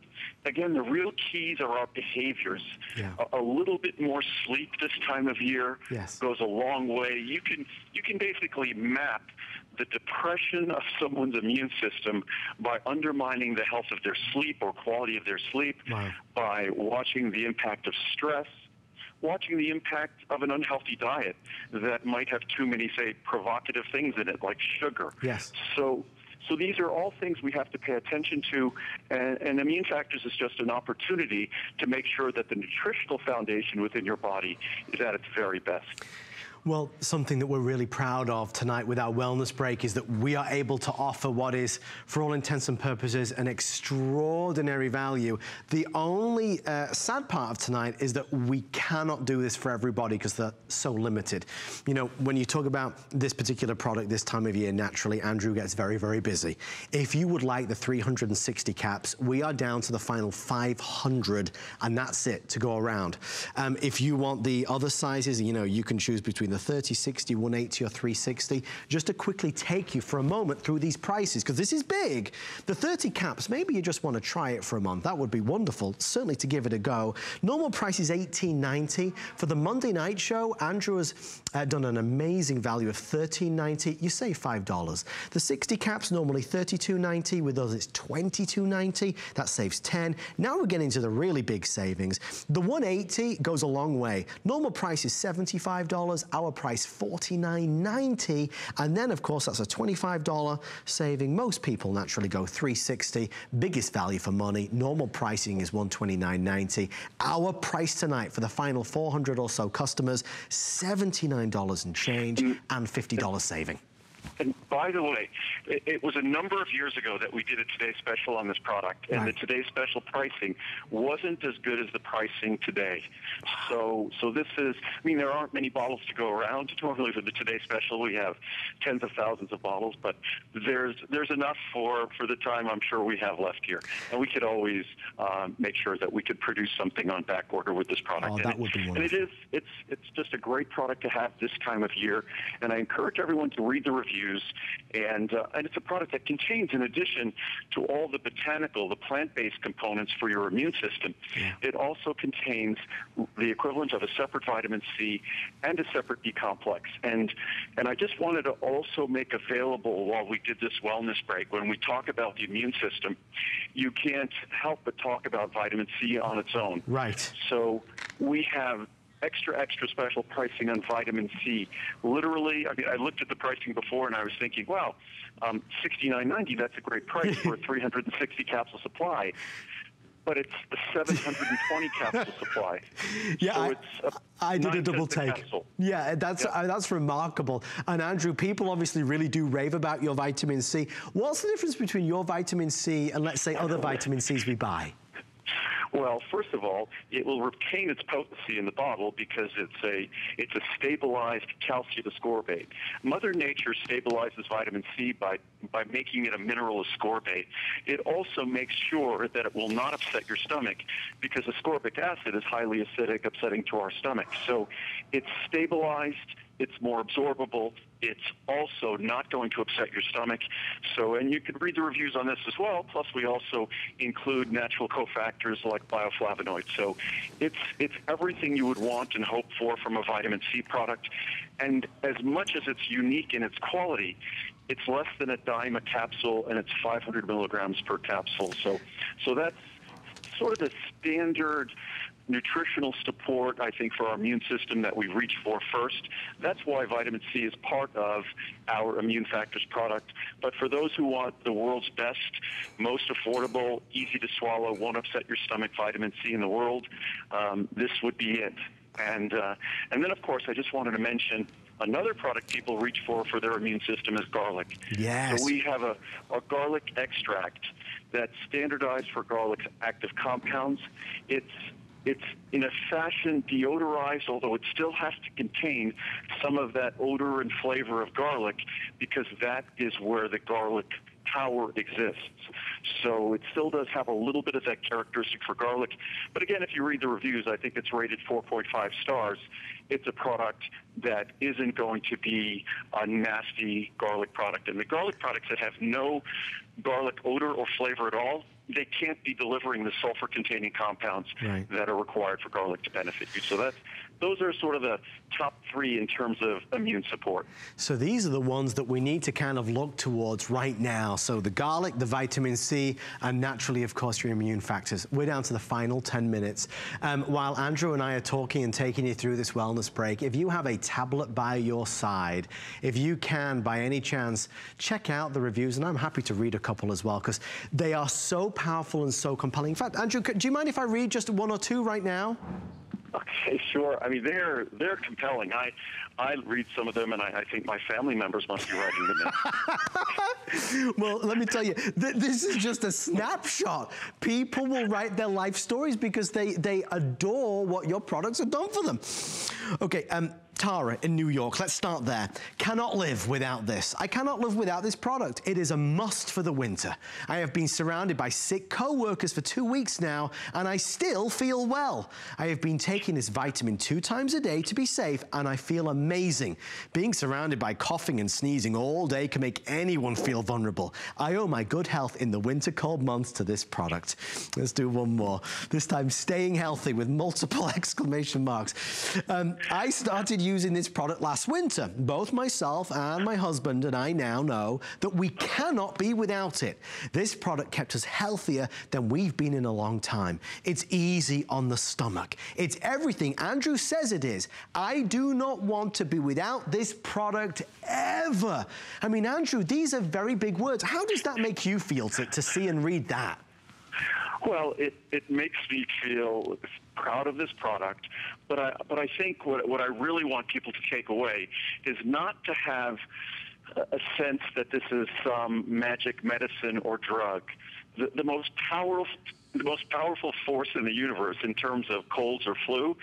again, the real keys are our behaviors. Yeah. A, a, little bit more sleep this time of year yes. goes a long way. You can you can basically map the depression of someone's immune system by undermining the health of their sleep or quality of their sleep, wow. by watching the impact of stress, watching the impact of an unhealthy diet that might have too many, say, provocative things in it, like sugar. Yes. So so these are all things we have to pay attention to, and, and, immune factors is just an opportunity to make sure that the nutritional foundation within your body is at its very best. Well, something that we're really proud of tonight with our wellness break is that we are able to offer what is, for all intents and purposes, an extraordinary value. The only uh, sad part of tonight is that we cannot do this for everybody because they're so limited. You know, when you talk about this particular product this time of year, naturally, Andrew gets very, very busy. If you would like the 360 caps, we are down to the final 500, and that's it to go around. Um, if you want the other sizes, you know, you can choose between the the 30, 60, 180 or 360, just to quickly take you for a moment through these prices, because this is big. The 30 caps, maybe you just want to try it for a month. That would be wonderful, certainly to give it a go. Normal price is 18.90. For the Monday night show, Andrew has uh, done an amazing value of 13.90. You save $5. The 60 caps, normally 32.90. With us, it's 22.90. That saves 10. Now we're getting to the really big savings. The 180 goes a long way. Normal price is $75. Our price $49.90. And then, of course, that's a $25 saving. Most people naturally go 360. Biggest value for money. Normal pricing is $129.90. Our price tonight for the final 400 or so customers, $79 and change and $50 saving. And by the way, it, it, was a number of years ago that we did a Today Special on this product, and right. the Today Special pricing wasn't as good as the pricing today. So, so this is, I mean, there aren't many bottles to go around. Normally for the Today Special, we have tens of thousands of bottles, but there's there's enough for for the time I'm sure we have left here, and we could always um, make sure that we could produce something on back order with this product. Oh, that would be wonderful. And it is, it's it's just a great product to have this time of year, and I encourage everyone to read the reviews and, uh, and it's a product that contains, in addition to all the botanical, the plant-based components for your immune system, yeah. it also contains the equivalent of a separate vitamin C and a separate B complex. And, and I just wanted to also make available while we did this wellness break, when we talk about the immune system, you can't help but talk about vitamin C on its own. Right. So we have extra, extra special pricing on vitamin C. Literally, I mean, I looked at the pricing before and I was thinking, wow, um, $69.90, that's a great price for a 360 capsule supply but it's a 720 capsule supply. Yeah, so I, I did a double take. Yeah, that's yeah. Uh, that's remarkable. And Andrew, people obviously really do rave about your vitamin C. What's the difference between your vitamin C and let's say other vitamin Cs we buy? Well, first of all, it will retain its potency in the bottle because it's a it's a stabilized calcium ascorbate. Mother Nature stabilizes vitamin C by by making it a mineral ascorbate. It also makes sure that it will not upset your stomach because ascorbic acid is highly acidic, upsetting to our stomach. So it's stabilized it's more absorbable. It's also not going to upset your stomach. So, and you can read the reviews on this as well. Plus, we also include natural cofactors like bioflavonoids. So, it's it's everything you would want and hope for from a vitamin C product. And as much as it's unique in its quality, it's less than a dime a capsule, and it's 500 milligrams per capsule. So, so that's sort of the standard nutritional support, I think, for our immune system that we reach for first. That's why vitamin C is part of our Immune Factors product. But for those who want the world's best, most affordable, easy to swallow, won't upset your stomach vitamin C in the world, um, this would be it. And uh, and then, of course, I just wanted to mention another product people reach for for their immune system is garlic. Yes. So we have a, a garlic extract that's standardized for garlic active compounds. It's it's in a fashion deodorized, although it still has to contain some of that odor and flavor of garlic because that is where the garlic power exists. So it still does have a little bit of that characteristic for garlic. But again, if you read the reviews, I think it's rated 4.5 stars. It's a product that isn't going to be a nasty garlic product. And the garlic products that have no garlic odor or flavor at all, they can't be delivering the sulfur-containing compounds Right. that are required for garlic to benefit you. So that's those are sort of the top three in terms of immune support. So these are the ones that we need to kind of look towards right now. So the garlic, the vitamin C, and naturally, of course, your immune factors. We're down to the final 10 minutes. Um, while Andrew and I are talking and taking you through this wellness break, if you have a tablet by your side, if you can, by any chance, check out the reviews, and I'm happy to read a couple as well, because they are so powerful and so compelling. In fact, Andrew, do you mind if I read just one or two right now? Okay, sure. I mean, they're they're compelling. I I read some of them, and I, I think my family members must be writing them well, let me tell you, th this is just a snapshot. People will write their life stories because they, they adore what your products have done for them. Okay, um, Tara in New York, let's start there. Cannot live without this. I cannot live without this product. It is a must for the winter. I have been surrounded by sick co-workers for two weeks now, and I still feel well. I have been taking this vitamin two times a day to be safe, and I feel amazing. Being surrounded by coughing and sneezing all day can make anyone feel vulnerable. I owe my good health in the winter cold months to this product. Let's do one more. This time, staying healthy with multiple exclamation marks. Um, I started using this product last winter. Both myself and my husband and I now know that we cannot be without it. This product kept us healthier than we've been in a long time. It's easy on the stomach. It's everything Andrew says it is. I do not want to be without this product ever. I mean, Andrew, these are very big words. How does that make you feel to, to see and read that? Well, it, it makes me feel proud of this product, but I, but I think what, what I really want people to take away is not to have a sense that this is some magic medicine or drug. The, the most powerful the most powerful force in the universe in terms of colds or flu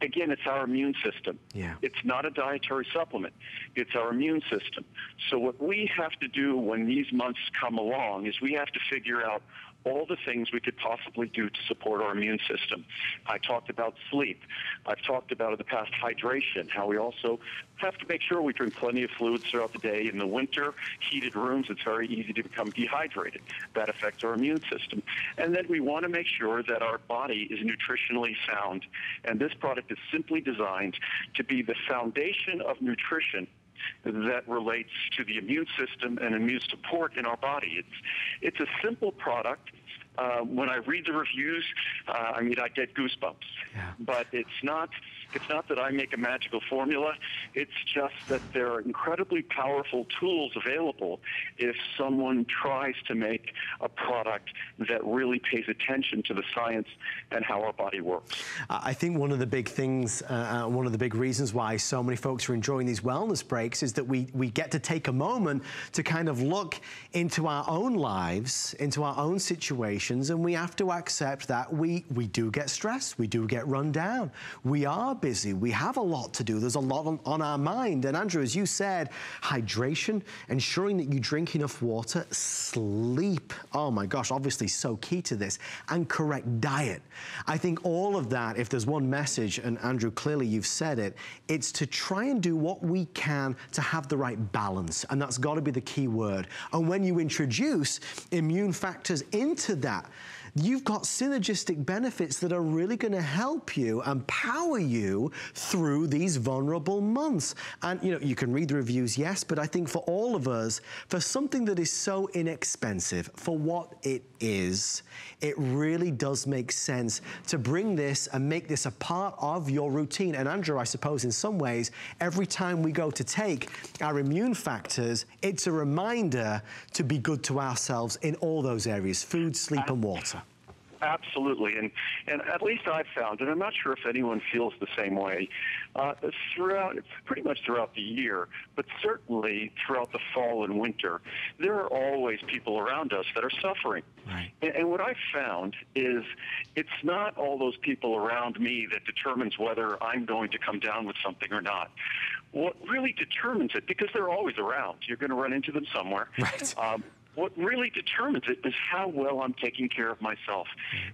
again, it's our immune system. Yeah. It's not a dietary supplement. It's our immune system. So what we have to do when these months come along is we have to figure out all the things we could possibly do to support our immune system. I talked about sleep. I've talked about in the past hydration, how we also have to make sure we drink plenty of fluids throughout the day. In the winter, heated rooms, it's very easy to become dehydrated. That affects our immune system. And then we want to make sure that our body is nutritionally sound. And this product is simply designed to be the foundation of nutrition that relates to the immune system and immune support in our body. It's it's a simple product. Uh, when I read the reviews, uh, I mean, I get goosebumps. Yeah. But it's not it's not that I make a magical formula. It's just that there are incredibly powerful tools available if someone tries to make a product that really pays attention to the science and how our body works. I think one of the big things, uh, uh, one of the big reasons why so many folks are enjoying these wellness breaks is that we, we get to take a moment to kind of look into our own lives, into our own situations, and we have to accept that we, we do get stressed, we do get run down, we are busy, we have a lot to do, there's a lot on, on our mind. And Andrew, as you said, hydration, ensuring that you drink enough water, sleep, oh my gosh, obviously so key to this, and correct diet. I think all of that, if there's one message, and Andrew, clearly you've said it, it's to try and do what we can to have the right balance, and that's got to be the key word. And when you introduce immune factors into that, you've got synergistic benefits that are really going to help you and power you through these vulnerable months. And, you know, you can read the reviews, yes, but I think for all of us, for something that is so inexpensive, for what it is, it really does make sense to bring this and make this a part of your routine. And Andrew, I suppose in some ways, every time we go to take our immune factors, it's a reminder to be good to ourselves in all those areas, food, sleep, and water. Absolutely, and and at least I've found, and I'm not sure if anyone feels the same way, uh, throughout pretty much throughout the year, but certainly throughout the fall and winter, there are always people around us that are suffering. Right. And, and what I've found is it's not all those people around me that determines whether I'm going to come down with something or not. What really determines it, because they're always around, you're going to run into them somewhere. Right. Um, what really determines it is how well I'm taking care of myself.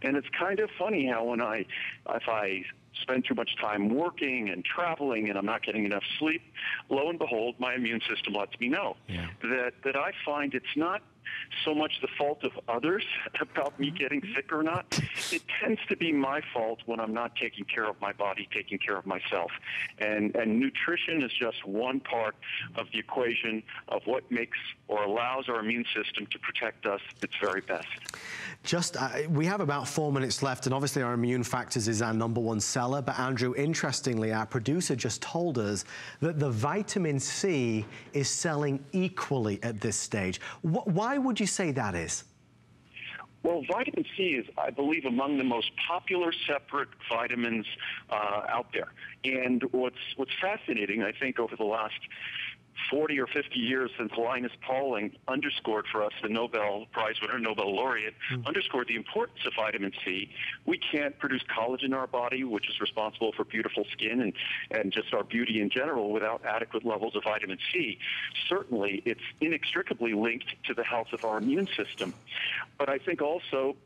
And it's kind of funny how when I, if I spend too much time working and traveling and I'm not getting enough sleep, lo and behold, my immune system lets me know Yeah. that, that I find it's not so much the fault of others about me getting sick or not. It tends to be my fault when I'm not taking care of my body, taking care of myself. And, and nutrition is just one part of the equation of what makes or allows our immune system to protect us its very best. Just, uh, we have about four minutes left, and obviously our immune factors is our number one seller. But Andrew, interestingly, our producer just told us that the vitamin C is selling equally at this stage. Wh why would you say that is? Well, vitamin C is, I believe, among the most popular separate vitamins uh, out there. And what's what's fascinating, I think, over the last 40 or 50 years since Linus Pauling underscored for us, the Nobel Prize winner, Nobel laureate, mm. underscored the importance of vitamin C. We can't produce collagen in our body, which is responsible for beautiful skin and, and just our beauty in general, without adequate levels of vitamin C. Certainly, it's inextricably linked to the health of our immune system. But I think also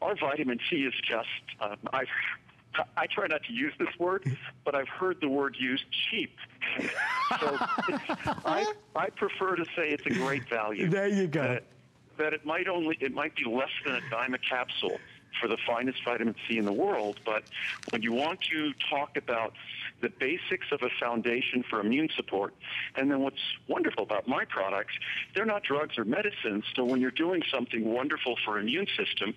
our vitamin C is just, um, I've I try not to use this word, but I've heard the word used cheap. so I, I prefer to say it's a great value. There you go. That, that it might only it might be less than a dime a capsule for the finest vitamin C in the world, but when you want to talk about the basics of a foundation for immune support. And then what's wonderful about my products, they're not drugs or medicines. So when you're doing something wonderful for immune system,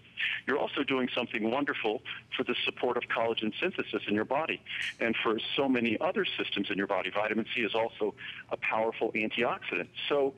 you're also doing something wonderful for the support of collagen synthesis in your body. And for so many other systems in your body, vitamin C is also a powerful antioxidant. So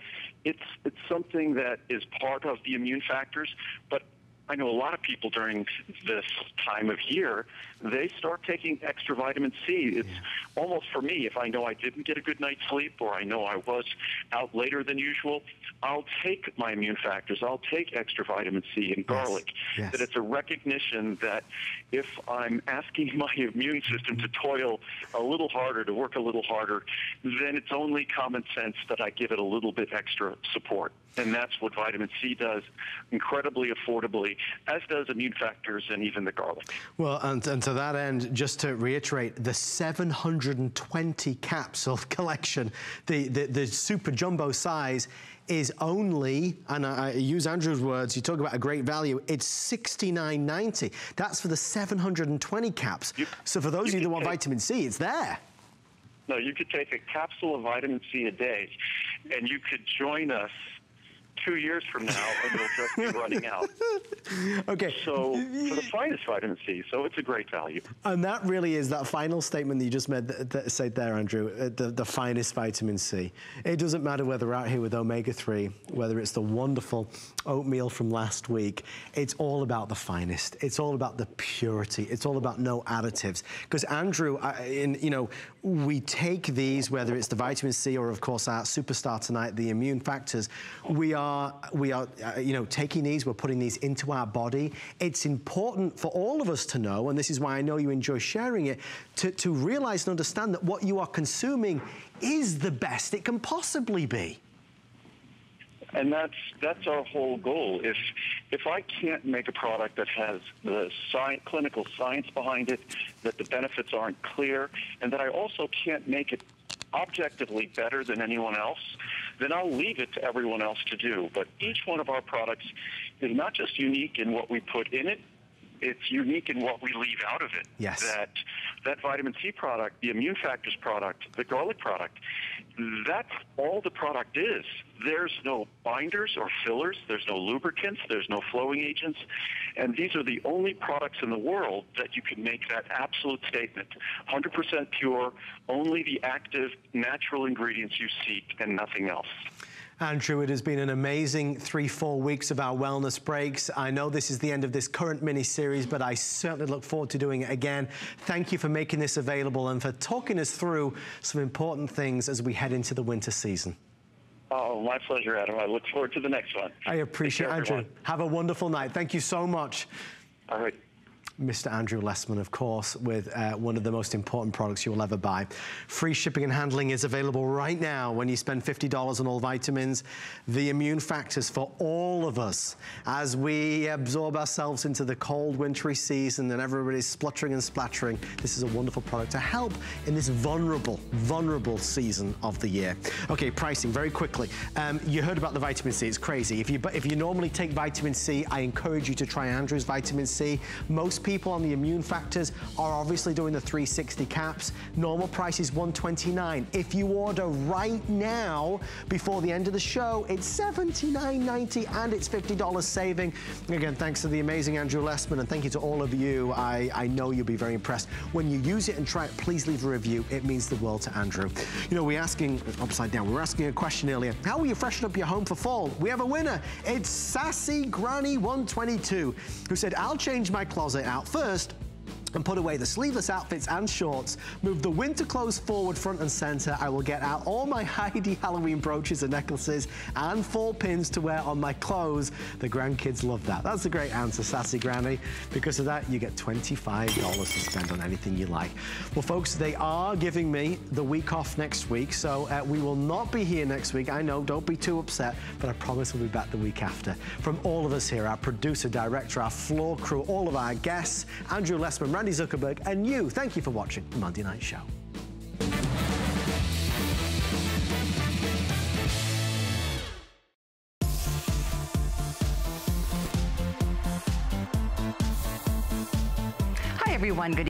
it's it's something that is part of the immune factors, but I know a lot of people during this time of year, they start taking extra vitamin C. It's yeah. almost for me, if I know I didn't get a good night's sleep or I know I was out later than usual, I'll take my immune factors. I'll take extra vitamin C and garlic. Yes. Yes. That it's a recognition that if I'm asking my immune system to toil a little harder, to work a little harder, then it's only common sense that I give it a little bit extra support. And that's what vitamin C does incredibly affordably, as does immune factors and even the garlic. Well, and, and to that end, just to reiterate, the 720 capsule collection, the, the, the super jumbo size, is only, and I, I, use Andrew's words, you talk about a great value, it's $69.90. That's for the 720 caps. You, so for those of you that want vitamin C, it's there. No, you could take a capsule of vitamin C a day, and you could join us two years from now, and it'll just be running out. Okay. So for the finest vitamin C, so it's a great value. And that really is that final statement that you just made, that, that said there, Andrew, uh, the, the finest vitamin C. It doesn't matter whether we're out here with omega-3, whether it's the wonderful oatmeal from last week. It's all about the finest. It's all about the purity. It's all about no additives. Because Andrew, I, in, you know, we take these, whether it's the vitamin C or of course our superstar tonight, the immune factors, we are we are, uh, you know, taking these, we're putting these into our body. It's important for all of us to know, and this is why I know you enjoy sharing it, to, to realize and understand that what you are consuming is the best it can possibly be. And that's that's our whole goal. If if I can't make a product that has the science, clinical science behind it, that the benefits aren't clear, and that I also can't make it objectively better than anyone else, then I'll leave it to everyone else to do. But each one of our products is not just unique in what we put in it, it's unique in what we leave out of it. Yes. That that vitamin C product, the immune factors product, the garlic product, that's all the product is. There's no binders or fillers. There's no lubricants. There's no flowing agents. And these are the only products in the world that you can make that absolute statement. 100% pure, only the active natural ingredients you seek and nothing else. Andrew, it has been an amazing three, four weeks of our wellness breaks. I know this is the end of this current mini-series, but I certainly look forward to doing it again. Thank you for making this available and for talking us through some important things as we head into the winter season. Oh, my pleasure, Adam. I look forward to the next one. I appreciate it, Andrew. Have a wonderful night. Thank you so much. All right. Mr. Andrew Lessman, of course, with uh, one of the most important products you will ever buy. Free shipping and handling is available right now when you spend $50 on all vitamins. The immune factors for all of us as we absorb ourselves into the cold, wintry season and everybody's spluttering and splattering. This is a wonderful product to help in this vulnerable, vulnerable season of the year. Okay, pricing very quickly. Um, you heard about the vitamin C. It's crazy. If you if you normally take vitamin C, I encourage you to try Andrew's vitamin C. Most people on the immune factors are obviously doing the 360 caps. Normal price is 129. If you order right now, before the end of the show, it's $79.90 and it's $50 saving. Again, thanks to the amazing Andrew Lessman and thank you to all of you. I, I know you'll be very impressed. When you use it and try it, please leave a review. It means the world to Andrew. You know, we're asking, upside down, we were asking a question earlier. How will you freshen up your home for fall? We have a winner. It's Sassy Granny 122 who said, I'll change my closet out first and put away the sleeveless outfits and shorts. Move the winter clothes forward, front and center. I will get out all my Heidi Halloween brooches and necklaces and fall pins to wear on my clothes. The grandkids love that. That's a great answer, Sassy Granny. Because of that, you get $25 to spend on anything you like. Well, folks, they are giving me the week off next week, so uh, we will not be here next week. I know, don't be too upset, but I promise we'll be back the week after. From all of us here, our producer, director, our floor crew, all of our guests, Andrew Lessman, Randy Zuckerberg, and you. Thank you for watching the Monday Night Show. Hi, everyone. Good